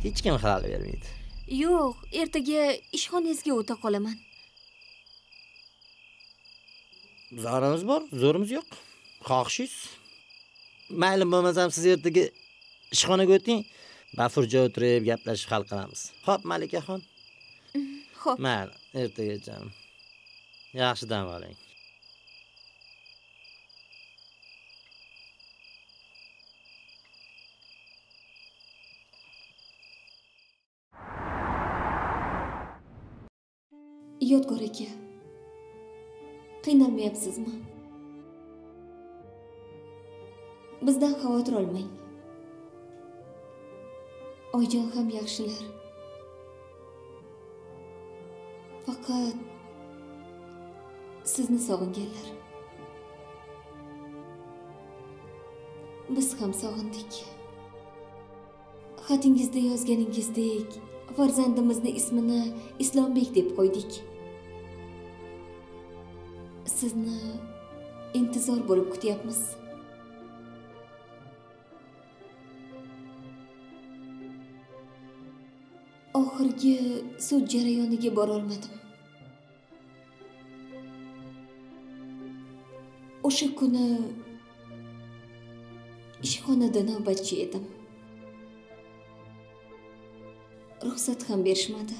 hech kim xalal bermaydi. Yo'q ertaga ishxonangizga o'ta qolaman zorimiz bor zo'rimiz yo'q. Xohishingiz mayli bo'lmasam siz ertaga ishxonaga o'ting. Bafurja o'tirib gaplashib hal qilamiz. Ho'p malikaxon. Ho'p mayli ertagacha yaxshi dam oling. Yodgor aka qiynalmayapsizmi? Bizdan xavotir olmang. Oyjon ham yaxshilar. Faqat sizni sog'inganlar. Biz ham sog'indik. Xatingizda yozganingizdek farzandimizni ismini islombek deb qo'ydik. Sizni intizor bo'lib kutyapmiz. Oxirgi sud jarayoniga borolmadim. O'sha kuni ishxonada navbatchi edim. Ruxsat ham berishmadi.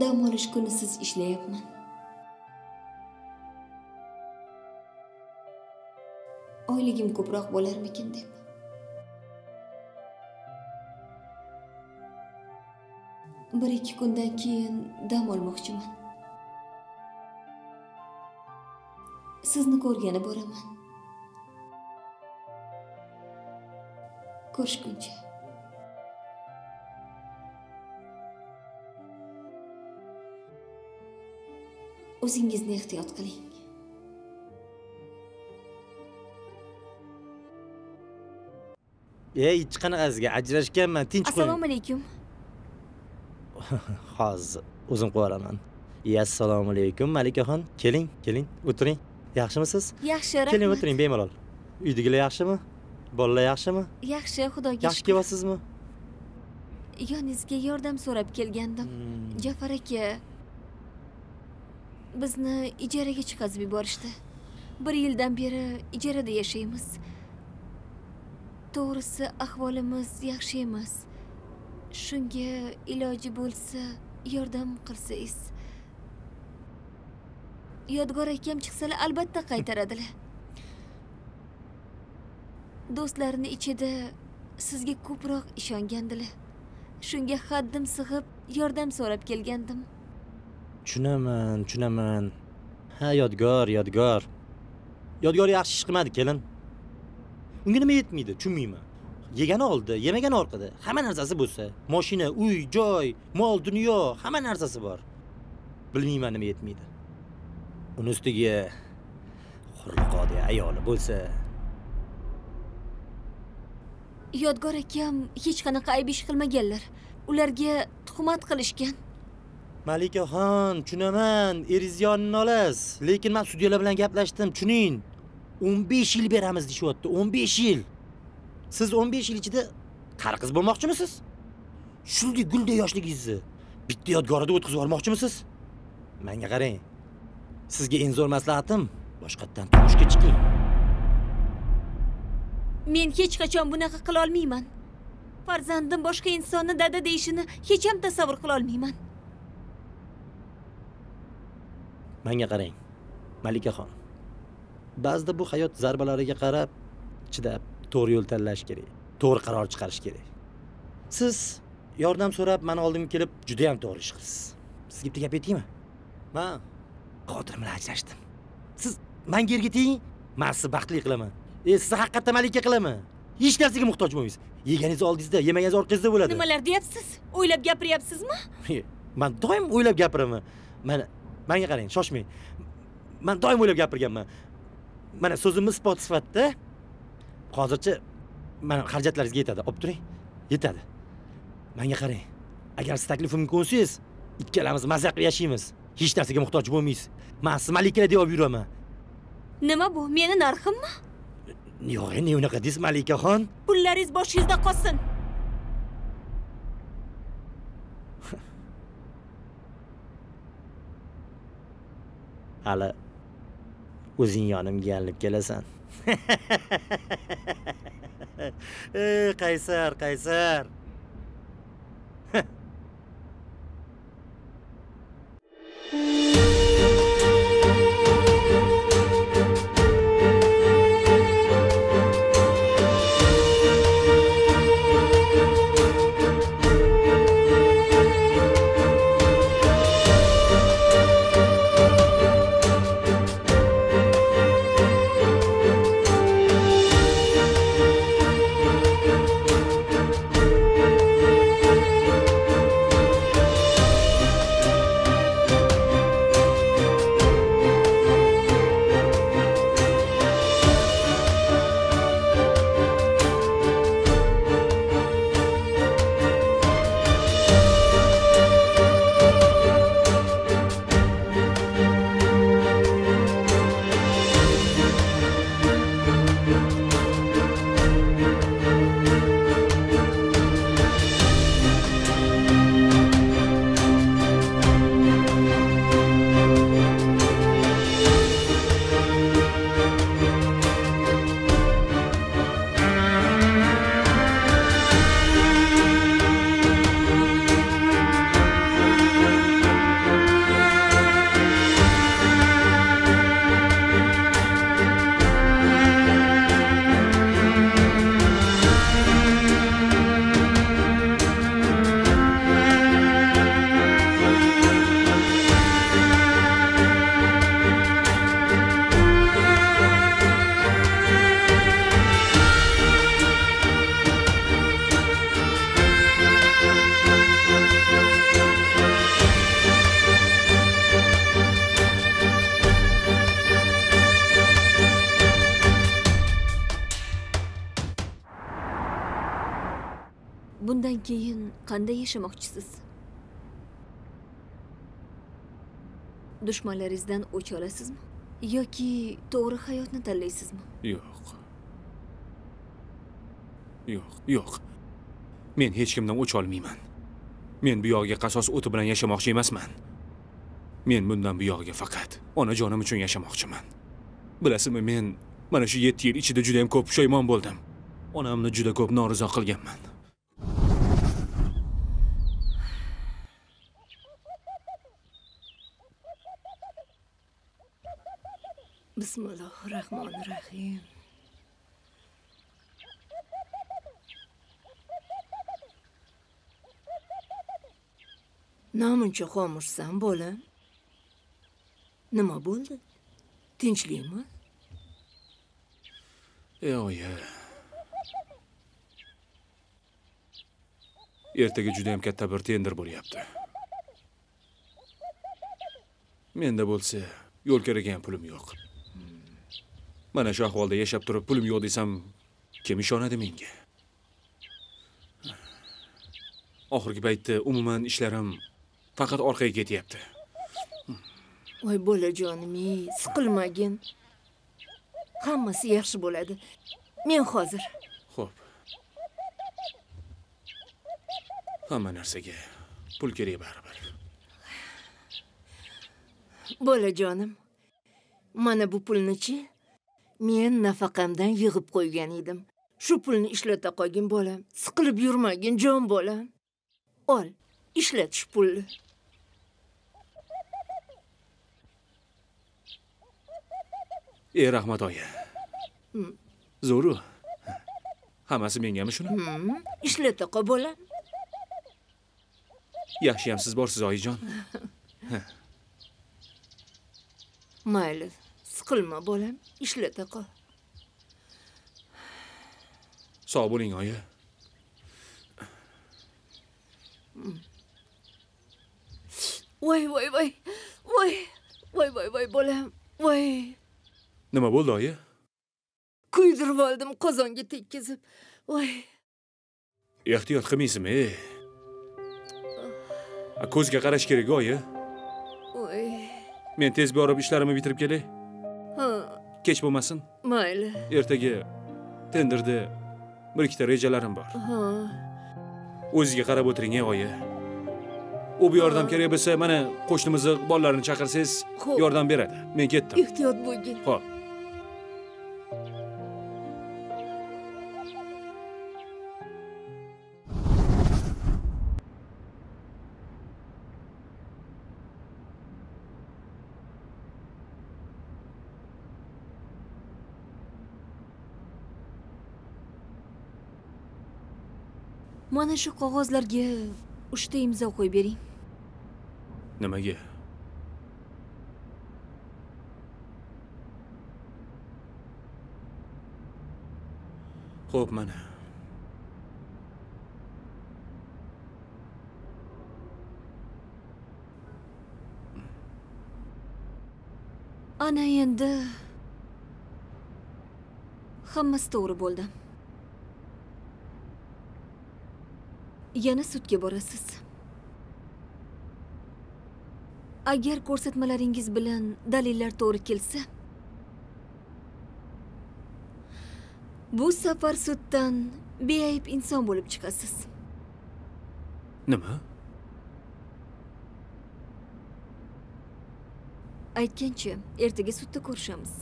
Dam olish kunisiz ishlayapman. Oyligim ko'proq bo'larmikin deb. Bir ikki kundan keyin dam olmoqchiman. Sizni ko'rgani boraman. Ko'rishguncha. O'zingizni ehtiyot qiling. Ey hech qanaqasiga ajrashganman tinch qo'ying. Assalomu alaykum. Hozir o'zim yuboraman ey assalomu alaykum. Malikaxon keling keling o'tiring. Yaxshimisiz? Yaxshi keling rahmat. o'tiring bemalol. Uydagilar yaxshimi? Bolalar yaxshimi? Yaxshi xudoga yaxshi shukur kelyapsizmi? Yoningizga yordam so'rab kelgandim. Hmm. jafar aka bizni ijaraga chiqazib yuborishdi. Bir yildan beri ijarada yashaymiz. To'g'risi ahvolimiz yaxshi emas. Shunga iloji bo'lsa yordam qilsangiz. Yodgor akam chiqsalar albatta qaytaradilar. Do'stlarini ichida sizga ko'proq ishongandilar. Shunga haddim sig'ib yordam so'rab kelgandim. Tushunaman tushunaman. Ha yodgor yodgor. Yodgor yaxshi ish qilmadi kelin. Unga nima yetmaydi tushunmayman. Yegani oldi yemagani orqada. Hamma narsasi bo'lsa. Moshina uy joy mol dunyo hamma narsasi bor. Bilmayman nima yetmaydi. Uni ustiga hurliqodi ayoli bo'lsa. Yodgor akam hech qanaqa ayb ish qilmaganlar. Ularga tuhmat qilishgan. Malikaxon tushunaman erizyonni olasiz lekin man sudyalar bilan gaplashdim tushuning. O'n besh yil beramiz deyishyapti o'n besh yil. Siz o'n besh yil ichida qari qiz bo'lmoqchimisiz? Shunday gulday yoshligingizni bitta yodgorida o'tkazib yubormoqchimisiz? Manga qarang sizga eng zo'r maslahatim boshqatdan turmushga chiqing. Men hech qachon bunaqa qila olmayman farzandim boshqa insonni dada deyishini hech ham tasavvur qila olmayman manga qarang. Malikaxon ba'zida bu hayot zarbalariga qarab chidab to'g'ri yo'l tanlash kerak to'g'ri qaror chiqarish kerak. Siz yordam so'rab mani oldimga kelib judayam to'g'ri ish qilsiz sizga bitta gap aytaymi man qodir bilan ajrashdim. Siz manga erga teging man sizni baxtli qilaman. E sizni haqiqatdan malika qilaman. Hech narsaga muhtoj bo'lmaysiz. Yeganingiz oldingizda yemagingiz orqangizda bo'ladi. Nimalar deyapsiz? O'ylab gapiryapsizmi? Man doim o'ylab gapiraman. Mana manga qarang shoshmang. Man doim o'ylab gapirganman. Mana so'zimni isbot sifatida hozircha mana xarajatlaringizga yetadi. Olib turing. Yetadi. Manga qarang. Agar siz taklifimga ko'nsangiz ikkalamiz mazza qilib yashaymiz. Hech narsaga muhtoj bo'lmaysiz. Man sizni malika deb olib yuraman. Nima bu? Meni narximmi? Yo'q endi unaqa deysiz malikaxon pullaringiz boshingizda qolsin hali o'zing yonimga yalinib kelasan. Ey qaysar qaysar. qanday yashamoqchisiz dushmanlaringizdan o'ch olasizmi? Yoki to'g'ri hayotni tanlaysizmi? Yo'q. Yo'q yo'q. Men hech kimdan o'ch olmayman. Men bu yog'iga qasos o'ti bilan yashamoqchi emasman. Men bundan bu yog'iga faqat onajonim uchun yashamoqchiman. Bilasizmi men mana shu yetti yil ichida juda ham ko'p pushaymon bo'ldim. Onamni juda ko'p norizo qilganman. Bismillahi rohmanir rohim namuncha xomushsan bolam nima bo'ldi? Tinchlikmi? E oyi ertaga juda ham katta bir tender bo'lyapti. Menda bo'lsa yo'l kiragan pulim yo'q. Mana shu ahvolda yashab turib pulim yo'q desam kim ishonadi menga. Oxirgi paytda umuman ishlarim faqat orqaga ketyapti. Voy bolajonim siqilmagin. Hammasi yaxshi bo'ladi. Men hozir. Xo'p. Hamma narsaga pul kerak baribir. bolajonim mana bu pulnichi men nafaqamdan yig'ib qo'ygan edim shu pulni ishlata qolgin bolam siqilib yurmagin jon bolam ol ishlat shu pulni E rahmat oyi. Zo'ru. Hammasi mengami shuni? Hmm, ishlata qol bolam Yaxshiyam siz borsiz oyijon. mayli siqilma bolam. Ishlata qol. Sog' bo'ling oyi. Voy voy voy. Voy voy voy voy bolam. Voy. Nima bo'ldi oyi? Kuydirib oldim qozonga tekkizib. Voy. Ehtiyot qilmaysizmi A, ko'zga qarash kerak oyi. Voy. Men tez borib ishlarimni bitirib kelay kech bo'lmasin. Mayli. Ertaga tenderda bir ikkita rejalarim bor. Ha o'zizga qarab o'tiring ey oyi. U bu yordam kerak bo'lsa mana qo'shnimizni bolalarini chaqirsangiz yordam beradi. Men ketdim. Ehtiyot bo'lgin. Ho'p mana shu qog'ozlarga uchta imzo qo'yib bering. Nimaga? Xo'p mana. Ana endi hammasi to'g'ri bo'ldi yana sudga borasiz. Agar ko'rsatmalaringiz bilan dalillar to'g'ri kelsa. Bu safar suddan beayb inson bo'lib chiqasiz. Nima? Aytgancha ertaga sudda ko'rishamiz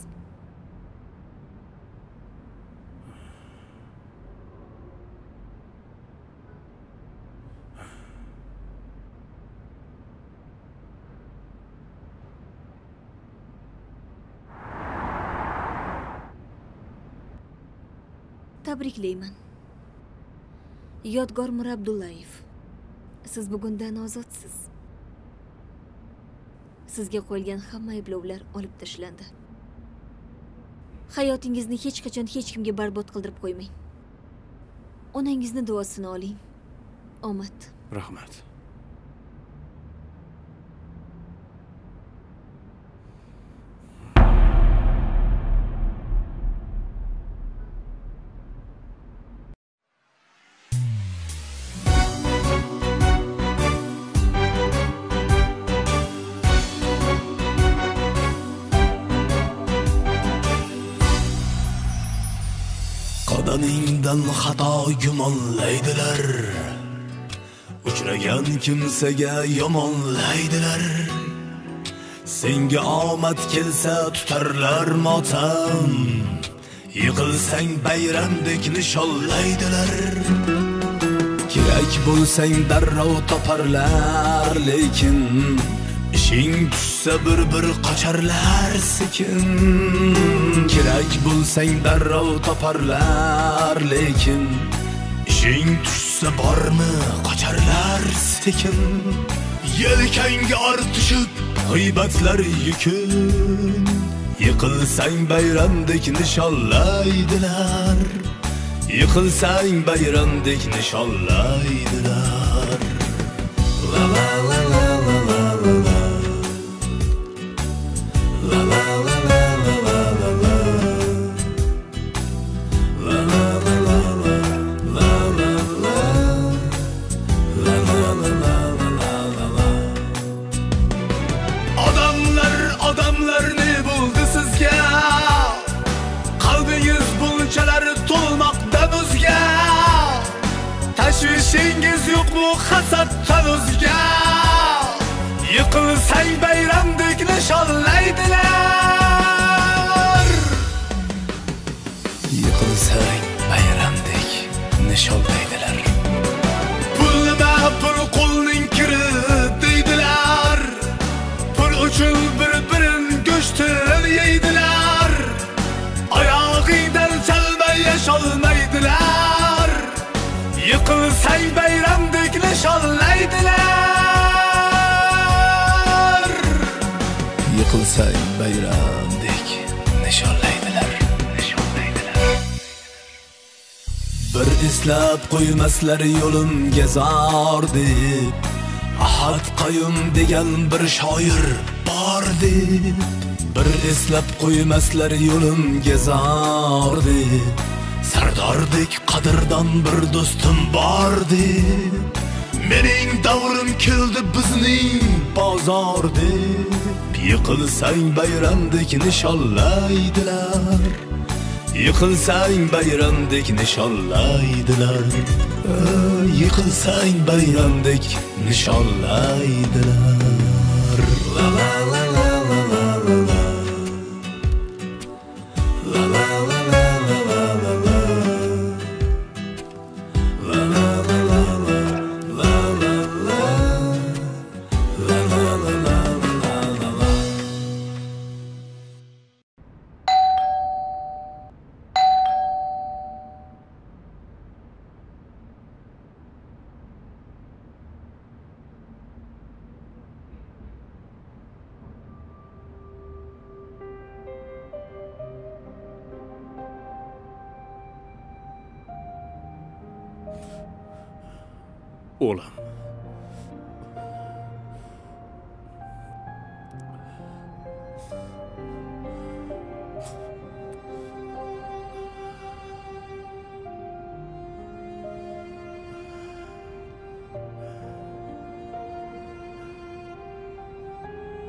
tabriklayman. Yodgor mirabdullayev siz bugundan ozodsiz sizga qo'yilgan hamma ayblovlar olib tashlandi. Hayotingizni hech qachon hech kimga barbod qildirib qo'ymang. Onangizni duosini oling. Omad. Rahmat. Qadamingdan xato gumonlaydilar. Uchragan kimsaga yomonlaydilar. Senga omad kelsa tutarlar motam. Yiqilsang bayramdek nishonlaydilar. Kerak bo'lsang darrov toparlar lekin ishing tushsa bir bir qocharlar sekin. Kerak bo'lsang darrov toparlar. Lekin ishing tushsa bormi qocharlar sekin. Yelkangga ortishib g'iybatlar yukin yiqilsang bayramdek nishonlaydilar. Yiqilsang bayramdek nishonlaydilar. La la la. Qo'ymaslar yo'limga zor deb ahad qayum degan bir shoir bor bir eslab qo'ymaslar yo'limga zor deb sardordek qadrdon bir do'stim bor deb mening davrim keldi bizning bozor deb yiqilsang bayramdek nishonlaydilar. Yiqilsang bayramdek nishonlaydilar yiqilsang bayramdek nishonlaydilar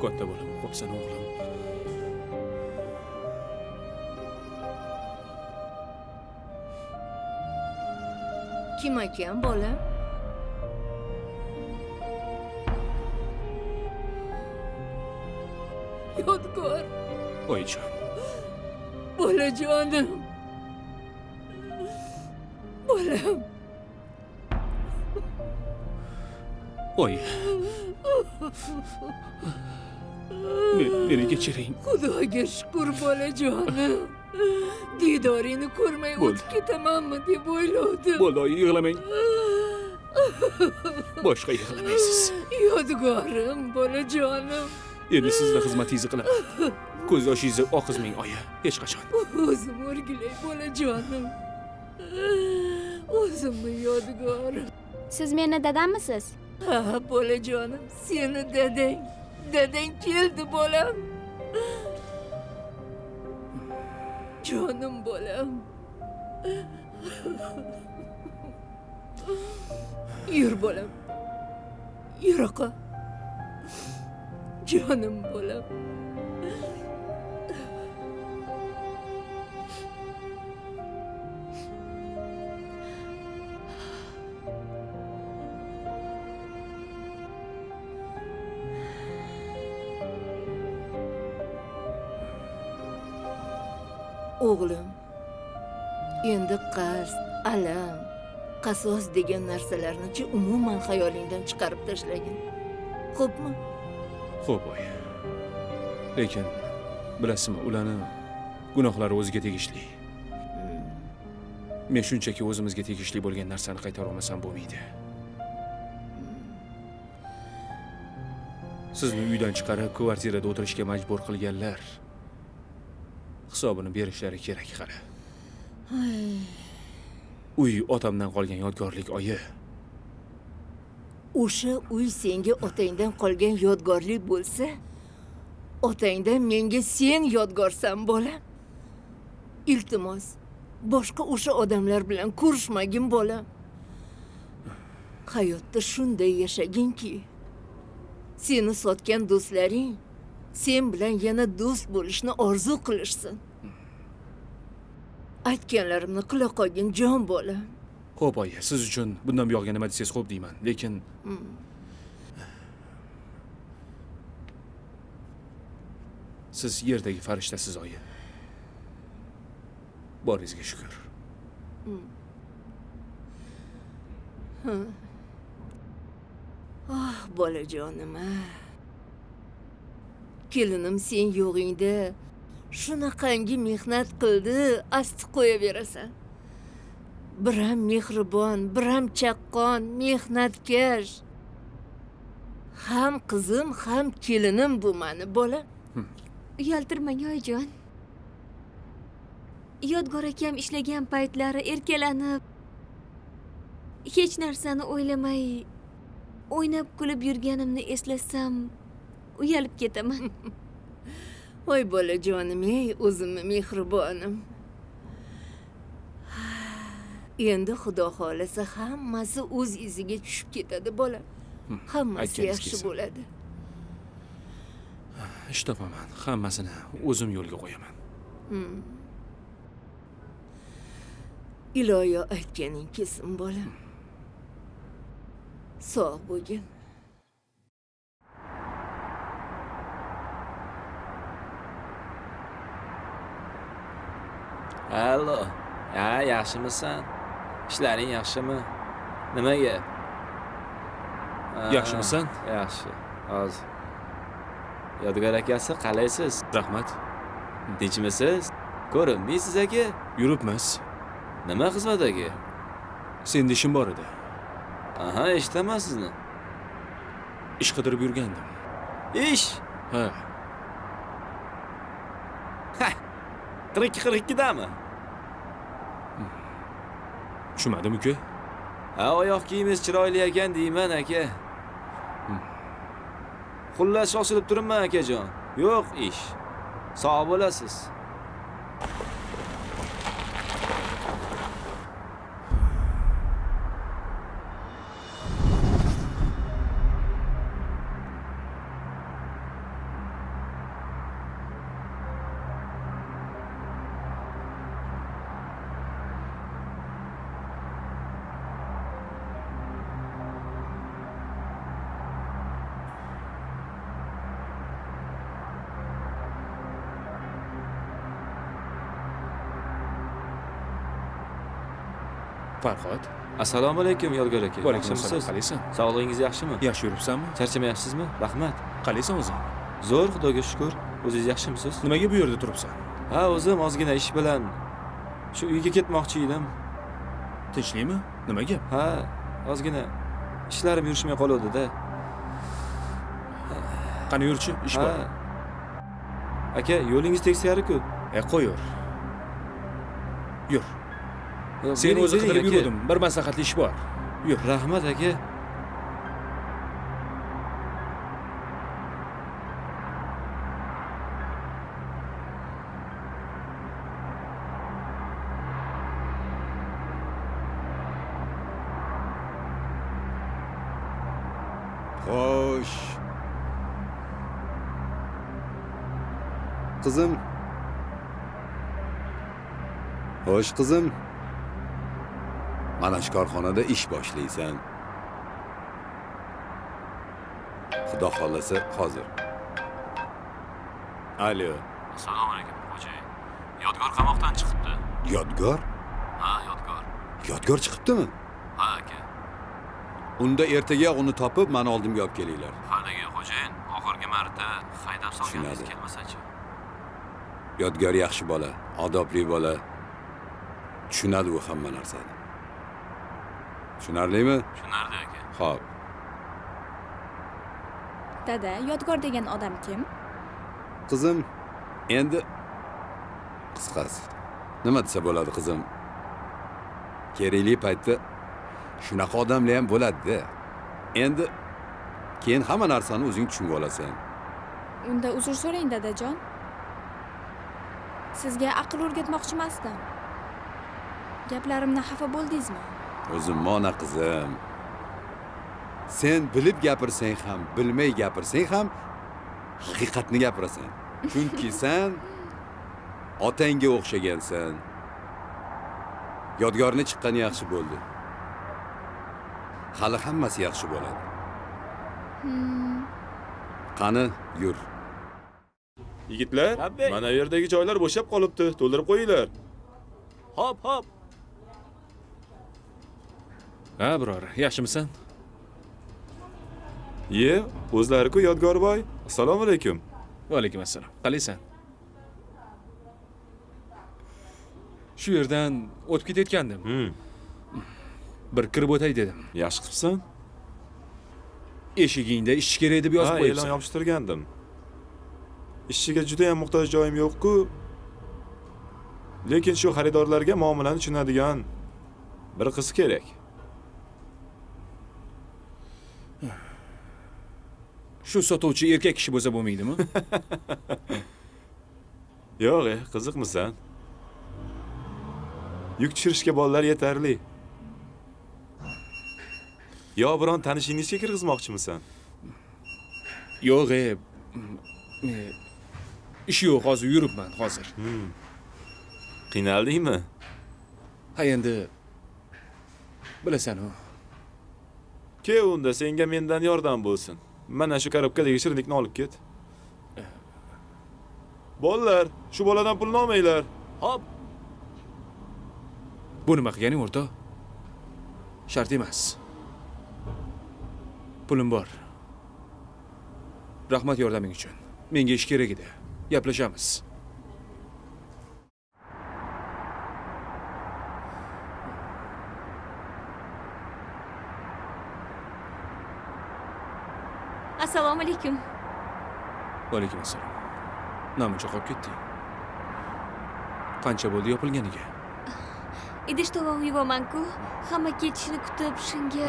katta bo'lib o'qibsan o'g'lim. Kim ekan bola? Yodgor. Oyijon bolajonim. Bolam. Oyi Men- meni kechiring xudoga shukur bolajonim diydoringni ko'rmay o'tib ketamanmi deb o'ylovdim bo'ldi oyi yig'lamang boshqa yig'lamaysiz yodgorim bolajonim endi sizni xizmatingizni qilaman ko'z yoshingizni oqizmang oyi hech qachon o'zim o'rgilay bolajonim o'zimni yodgorim Siz meni dadamisiz? Ah, ha bolajonim seni dadang dadang keldi bolam. Jonim bolam. Yur bolam yuroqa jonim bolam. Qasd alam qasos degan narsalarni-chi umuman xayolingdan chiqarib tashlagin. Xo'pmi? Xo'p oyi lekin bilasizmi ularni gunohlari o'ziga tegishli. Men shunchaki o'zimizga tegishli bo'lgan narsani qaytara olmasam bo'lmaydi sizni uydan chiqarib kvartirada o'tirishga majbur qilganlar hisobini berishlari kerak hali uy otamdan qolgan yodgorlik oyi. O'sha uy senga otangdan qolgan yodgorlik bo'lsa otangdan menga sen yodgorsan bolam iltimos boshqa o'sha odamlar bilan ko'rishmagin bolam hayotda shunday yashaginki seni sotgan do'stlaring sen bilan yana do'st bo'lishni orzu qilishsin. Aytganlarimni qila qolgin jon bolam Xo'p, oyi, siz uchun bundan buyog'iga nima desangiz xo'p deyman, lekin Siz yerdagi farishtasiz, oyi. Boringizga shukr. ah bolajonim a kelinim sen yo'g'ingda shunaqangi mehnat qildi asti qo'yaverasan. Biram mehribon biram chaqqon mehnatkash. Ham qizim ham kelinim bu mani bola uyaltirmang oyijon yodgor akam ishlagan paytlari erkalanib hech narsani o'ylamay o'ynab kulib yurganimni eslasam uyalib ketaman voy bolajonim ey o'zimni mehribonim endi xudo xohlasa hammasi o'z iziga tushib ketadi bolam hammasi yaxshi bo'ladi ish topaman hammasini o'zim yo'lga qo'yaman iloyo aytganing kelsin bolam sog' bo'lgin allo ha yaxshimisan ishlaring yaxshimi? Nima gap Ha, Yaxshimisan? yaxshi. Hozir. Yodgor akasi qalaysiz? Rahmat. Tinchmisiz? Ko'rinmaysiz aka? Yuribmiz. Nima xizmat aka senda ishim bor edi. Aha eshitaman sizni ish qidirib yurgandim. Ish? Ha qirq ikki qirq ikkidami tushunmadim uka. Ha oyoq kiyimingiz chiroyli ekan deyman aka. Xullas shoshilib turibman akajon. Yo'q ish. Sog' bo'lasiz farhod assalomu alaykum yodgor aka. Va alaykum assalom yaxshimisiz? Qalaysan sog'lig'ingiz yaxshimi? Yaxshi yuribsanmi? Charchamayapsizmi? Rahmat. Qalaysan o'zing zo'r xudoga shukur. O'zingiz yaxshimisiz? Nimaga bu yerda turibsan? Ha o'zim ozgina ish bilan shu uyga ketmoqchi edim. Tinchlikmi? Nima gap ha ozgina ishlarim yurishmay qoluvdida qani yurchi? Ish bor. Aka yo'lingiz teksari-ku e qo'yur yur sen o'zi qidirib yuruvdim bir maslahatli ish bor. Yur rahmat aka. Xo'sh. Qizim. Xo'sh qizim mana shu korxonada ish boshlaysan. Xudo xohlasa hozir. Alo. Assalomu alaykum xo'jayin. Yodgor qamoqdan chiqibdi. Yodgor? Ha yodgor. Yodgor chiqibdimi? Ha aka. Unda ertaga uni topib mani oldimga olib kelinglar. Haligi xo'jayin. Oxirgi marta haydab solganingiz kelmasachi. Yodgor yaxshi bola odobli bola. Tushunadi u hamma narsani tushunarlimi? Tushunardi aka. Ho'p dada yodgor degan odam kim? Qizim endi qisqasi. Nima desa bo'ladi qizim? Kerakli paytda shunaqa odamlar ham bo'ladida. Endi keyin hamma narsani o'zing tushunib olasan. Unda uzr so'rang dadajon. Sizga aql o'rgatmoqchi emasdim gaplarimdan xafa bo'ldingizmi o'zim ona qizim. Sen bilib gapirsang ham bilmay gapirsang ham haqiqatni gapirasan. Chunki sen otangga o'xshagansan. Yodgorni chiqqani yaxshi bo'ldi. Hali hammasi yaxshi bo'ladi. Qani yur. Yigitlar, mana bu yerdagi joylar bo'shab qolibdi. To'ldirib qo'yinglar. hop hop ha biror yaxshimisan Ye, o'zlari-ku Yodgorboy. Assalomu alaykum. va alaykum assalom qalaysan shu yerdan o'tib ketayotgandim Hmm, bir kirib o'tay dedim yaxshi qilibsan. eshigingda ishchi kerak deb yozib Ha, e'lon qo'yibsan yopishtirgandim. Ishchiga juda ham muhtoj joyim yo'q-ku. Lekin shu xaridorlarga muomalani tushunadigan bir qiz kerak. Shu sotuvchi erkak kishi bo'lsa bo'lmaydimi? Yo'q e qiziqmisan? Yuk tushirishga bolalar yetarli. Yo biron tanishingizga kirgizmoqchimisan? Yo'q e e, ish yo'q hozir yuribman hozir. Qiynaldingmi ha endi bilasan-ku ke unda senga mendan yordam bo'lsin mana shu korobkadagi shirinlikni olib ket. Bolalar shu boladan pulni olmanglar hop bu nima qilganing o'rtoq shart emas. Pulim bor. Rahmat yordaming uchun. Menga ish kerak edi. Gaplashamiz. Assalomu alaykum. Vaalaykum assalom namuncha qolib ketding qancha bo'ldi yopilganiga? Idish tovoq yuvamanku hamma ketishini kutib shunga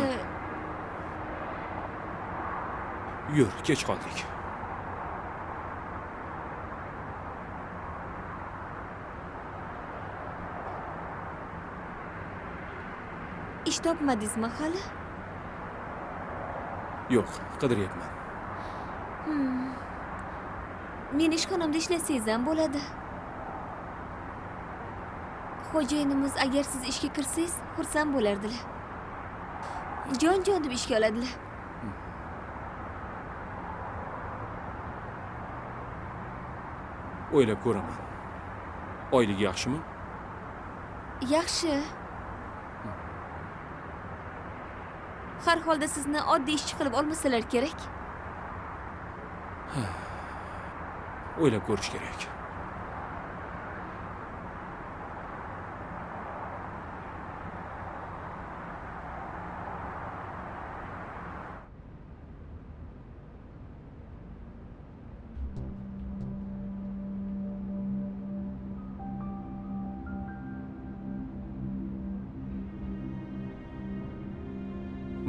yur kech qoldik. Ish topmadingizmi hali? Yo'q qidiryapman meni ishxonamda ishlasangiz ham bo'ladi. Xo'jayinimiz agar siz ishga kirsangiz xursand bo'lardilar. Jon jon deb ishga oladilar. O'ylab ko'raman. Oyligi yaxshimi? Yaxshi. Har holda sizni oddiy ishchi qilib olmasalar kerak o'ylab ko'rish kerak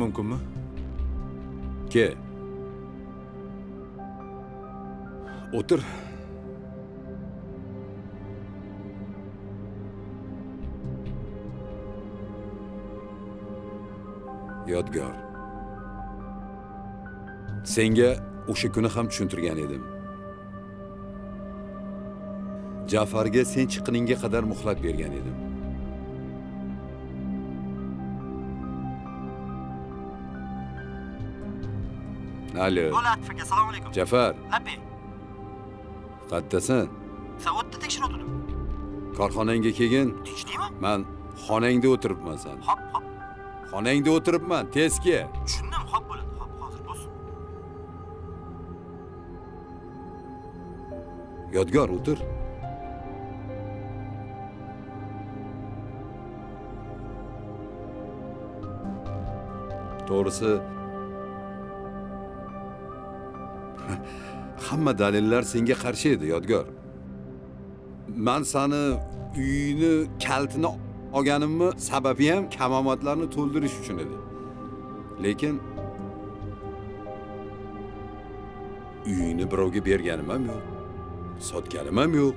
mumkinmi ke o'tir yodgor. Senga o'sha kuni ham tushuntirgan edim. Jafarga sen chiqqiningga qadar muhlat bergan edim. Alo. Aka, assalomu alaykum. jafar. Labbay, qayerdasan zavodda tekshiruvdim. korxonangga kelgin Tinchdingmi? man xonangda o'tiribman san Hop, hop. xonangda o'tiribman tez kel Tushundim, hop bo'ladi. Hop, hozir bo'lsin. yodgor o'tir to'g'risi hamma dalillar senga qarshi edi yodgor man sani uyini kaltini olganimni sababi ham kamomatlarni to'ldirish uchun edi lekin uyingni birovga berganim ham yo'q sotganim ham yo'q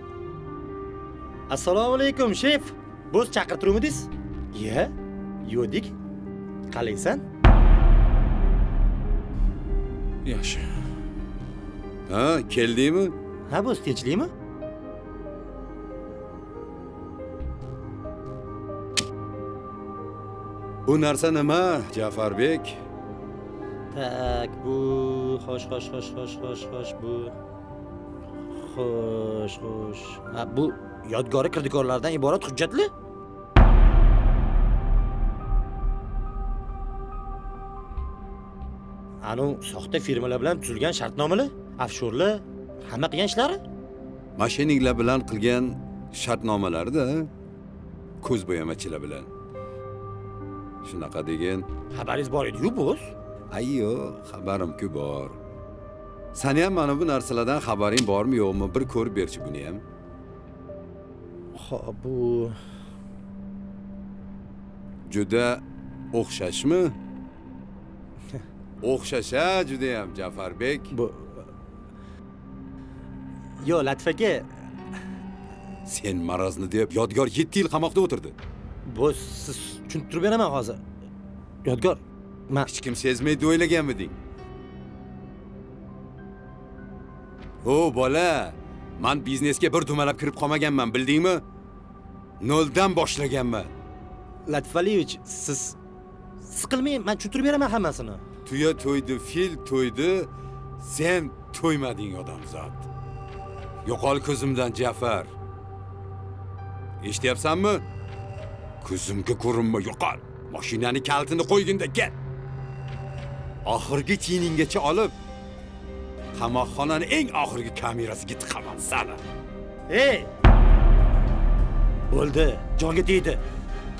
Assalomu alaykum, shef. Bo'z chaqirtiruvmidingiz? Iya, yo'dik. Qalaysan? yaxshi ha keldingmi Ha, bo'z tinchlikmi? bu narsa nima jafarbek Tak, bu xo'sh, xo'sh, xo'sh, xo'sh, xo'sh, xo'sh, bu xo'sh, xo'sh. Ha, bu yodgori kirdikorlardan iborat hujjatli? Anu soxta firmalar bilan tuzilgan shartnomalar, afshorlar, hamma qilgan ishlari? mashininglar bilan qilgan shartnomalarda ko'z bo'yamachilar bilan. Shunaqa degan Xabaringiz bor edi-yu, bo'z. ayyo xabarim-ku bor. Sani ham mana bu narsalardan xabaring bormi yo'qmi? Bir ko'rib berchi buni ham. Xo'p, bu juda o'xshashmi? O'xshasha judayam jafarbek bu yo latif aka. Sen marozni deb yodgor 7 yil qamoqda o'tirdi. Bu siz tushuntirib beraman hozir. Yodgor man hech kim sezmaydi o'ylaganmiding? O bola man biznesga bir dumalab kirib qolmaganman bildingmi? Noldan boshlaganman. Latif aliyevich siz siqilmang man tushuntirib beraman hammasini. Tuya to'ydi fil to'ydi sen to'ymading odamzod yo'qol ko'zimdan jafar. Eshityapsanmi? Ko'zimga ko'rinma yo'qol. Mashinani kalitini qo'yginda ket oxirgi tiyininggacha olib qamoqxonani eng oxirgi kamerasiga tiqaman sani ey bo'ldi jonga tegdi.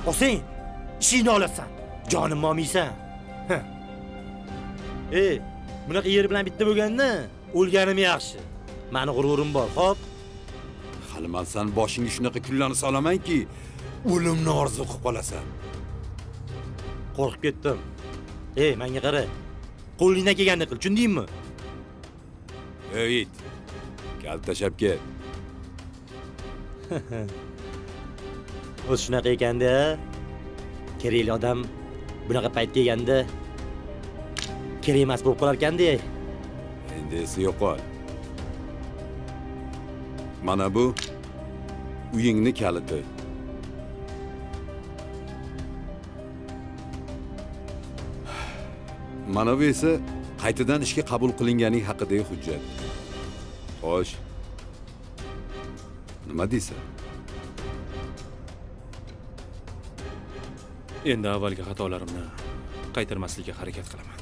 Olsang ishingni olasan. Jonim momiysan ey bunaqa yer bilan bitta bo'lganda o'lganim yaxshi. Mani g'ururim bor xo'p? Hali man san boshingga shunaqa kunlarni solamanki o'limni orzu qilib qolasan. Qo'rqib ketdim. Ey manga qara. Qo'lingdan kelganini qil tushundingmi? Ey it kalit tashlab ket o'zi shunaqa ekanda. Kerakli odam bunaqa payt kelganda kerak emas bo'lib qolar ekanda. Endi esi yo'qol mana bu uyingni kaliti. Mana bu esa qaytadan ishga qabul qilinganing haqidagi hujjat. Xo'sh. Nima deysan? Endi avvalgi xatolarimni qaytarmaslikka harakat qilaman.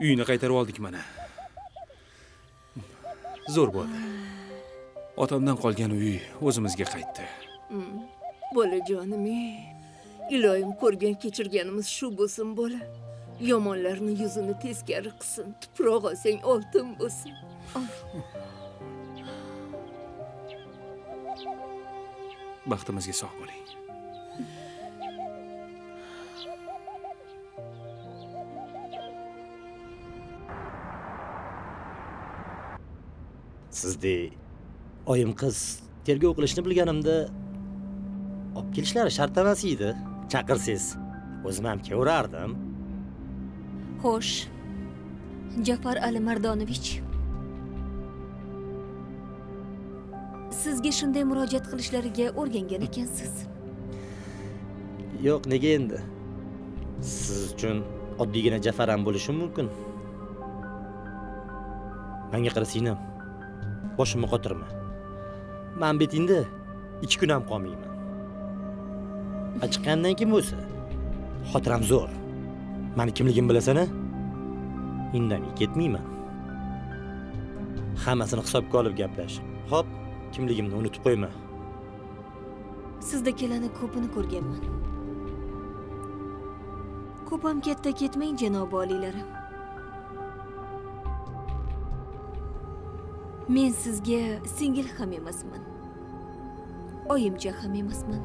Uyni qaytarib oldik mana. Zo'r bo'ldi. Otamdan qolgan uy o'zimizga qaytdi. Bolajonim ey iloyim ko'rgan kechirganimiz shu bo'lsin bola. Yomonlarni yuzini teskari qilsin tuproq olsang oltin bo'lsin. Baxtimizga sog' bo'ling sizdek oyim qiz tergov qilishni bilganimda olib kelishlari shart emas edi. Chaqirsangiz o'zim ham kelaverardim xo'sh jafar alimardonovich. Sizga shunday murojaat qilishlariga o'rgangan ekansiz. Yo'q nega endi? Siz uchun oddiygina jafar ham bo'lishi mumkin. Manga qara siynim boshimni qotirma. Man betingda ikki kun ham qolmayman. Chiqqandan keyin bo'lsa xotiram zo'r. Mani kimligimni bilasan a indamay ketmayman. Hammasini hisobga olib gaplash hop kimligimni unutib qo'yma. Sizda kelani ko'pini ko'rganman. Ko'p ham katta ketmang janobi oliylari men sizga singil ham emasman. Oyimcha ham emasman.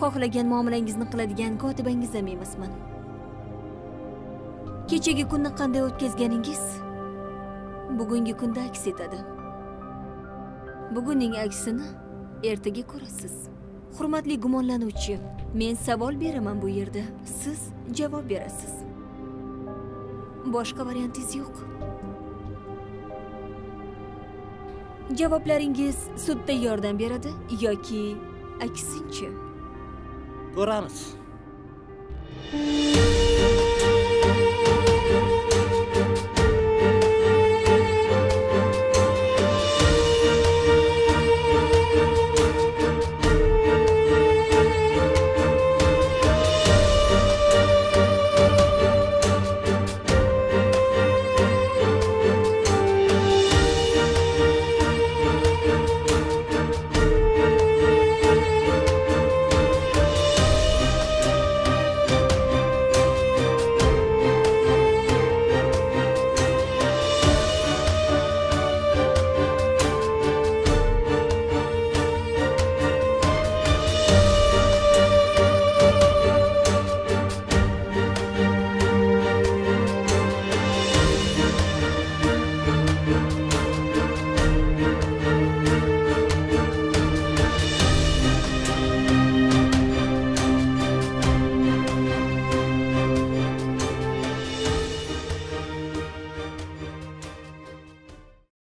Xohlagan muomalangizni qiladigan kotibangiz ham emasman. Kechagi kunni qanday o'tkazganingiz bugungi kunda aks etadi. Bugunning aksini ertaga ko'rasiz. Hurmatli gumonlanuvchi men savol beraman bu yerda. Siz javob berasiz. Boshqa variantingiz yo'q. Javoblaringiz sudda yordam beradi yoki aksincha? Ko'ramiz.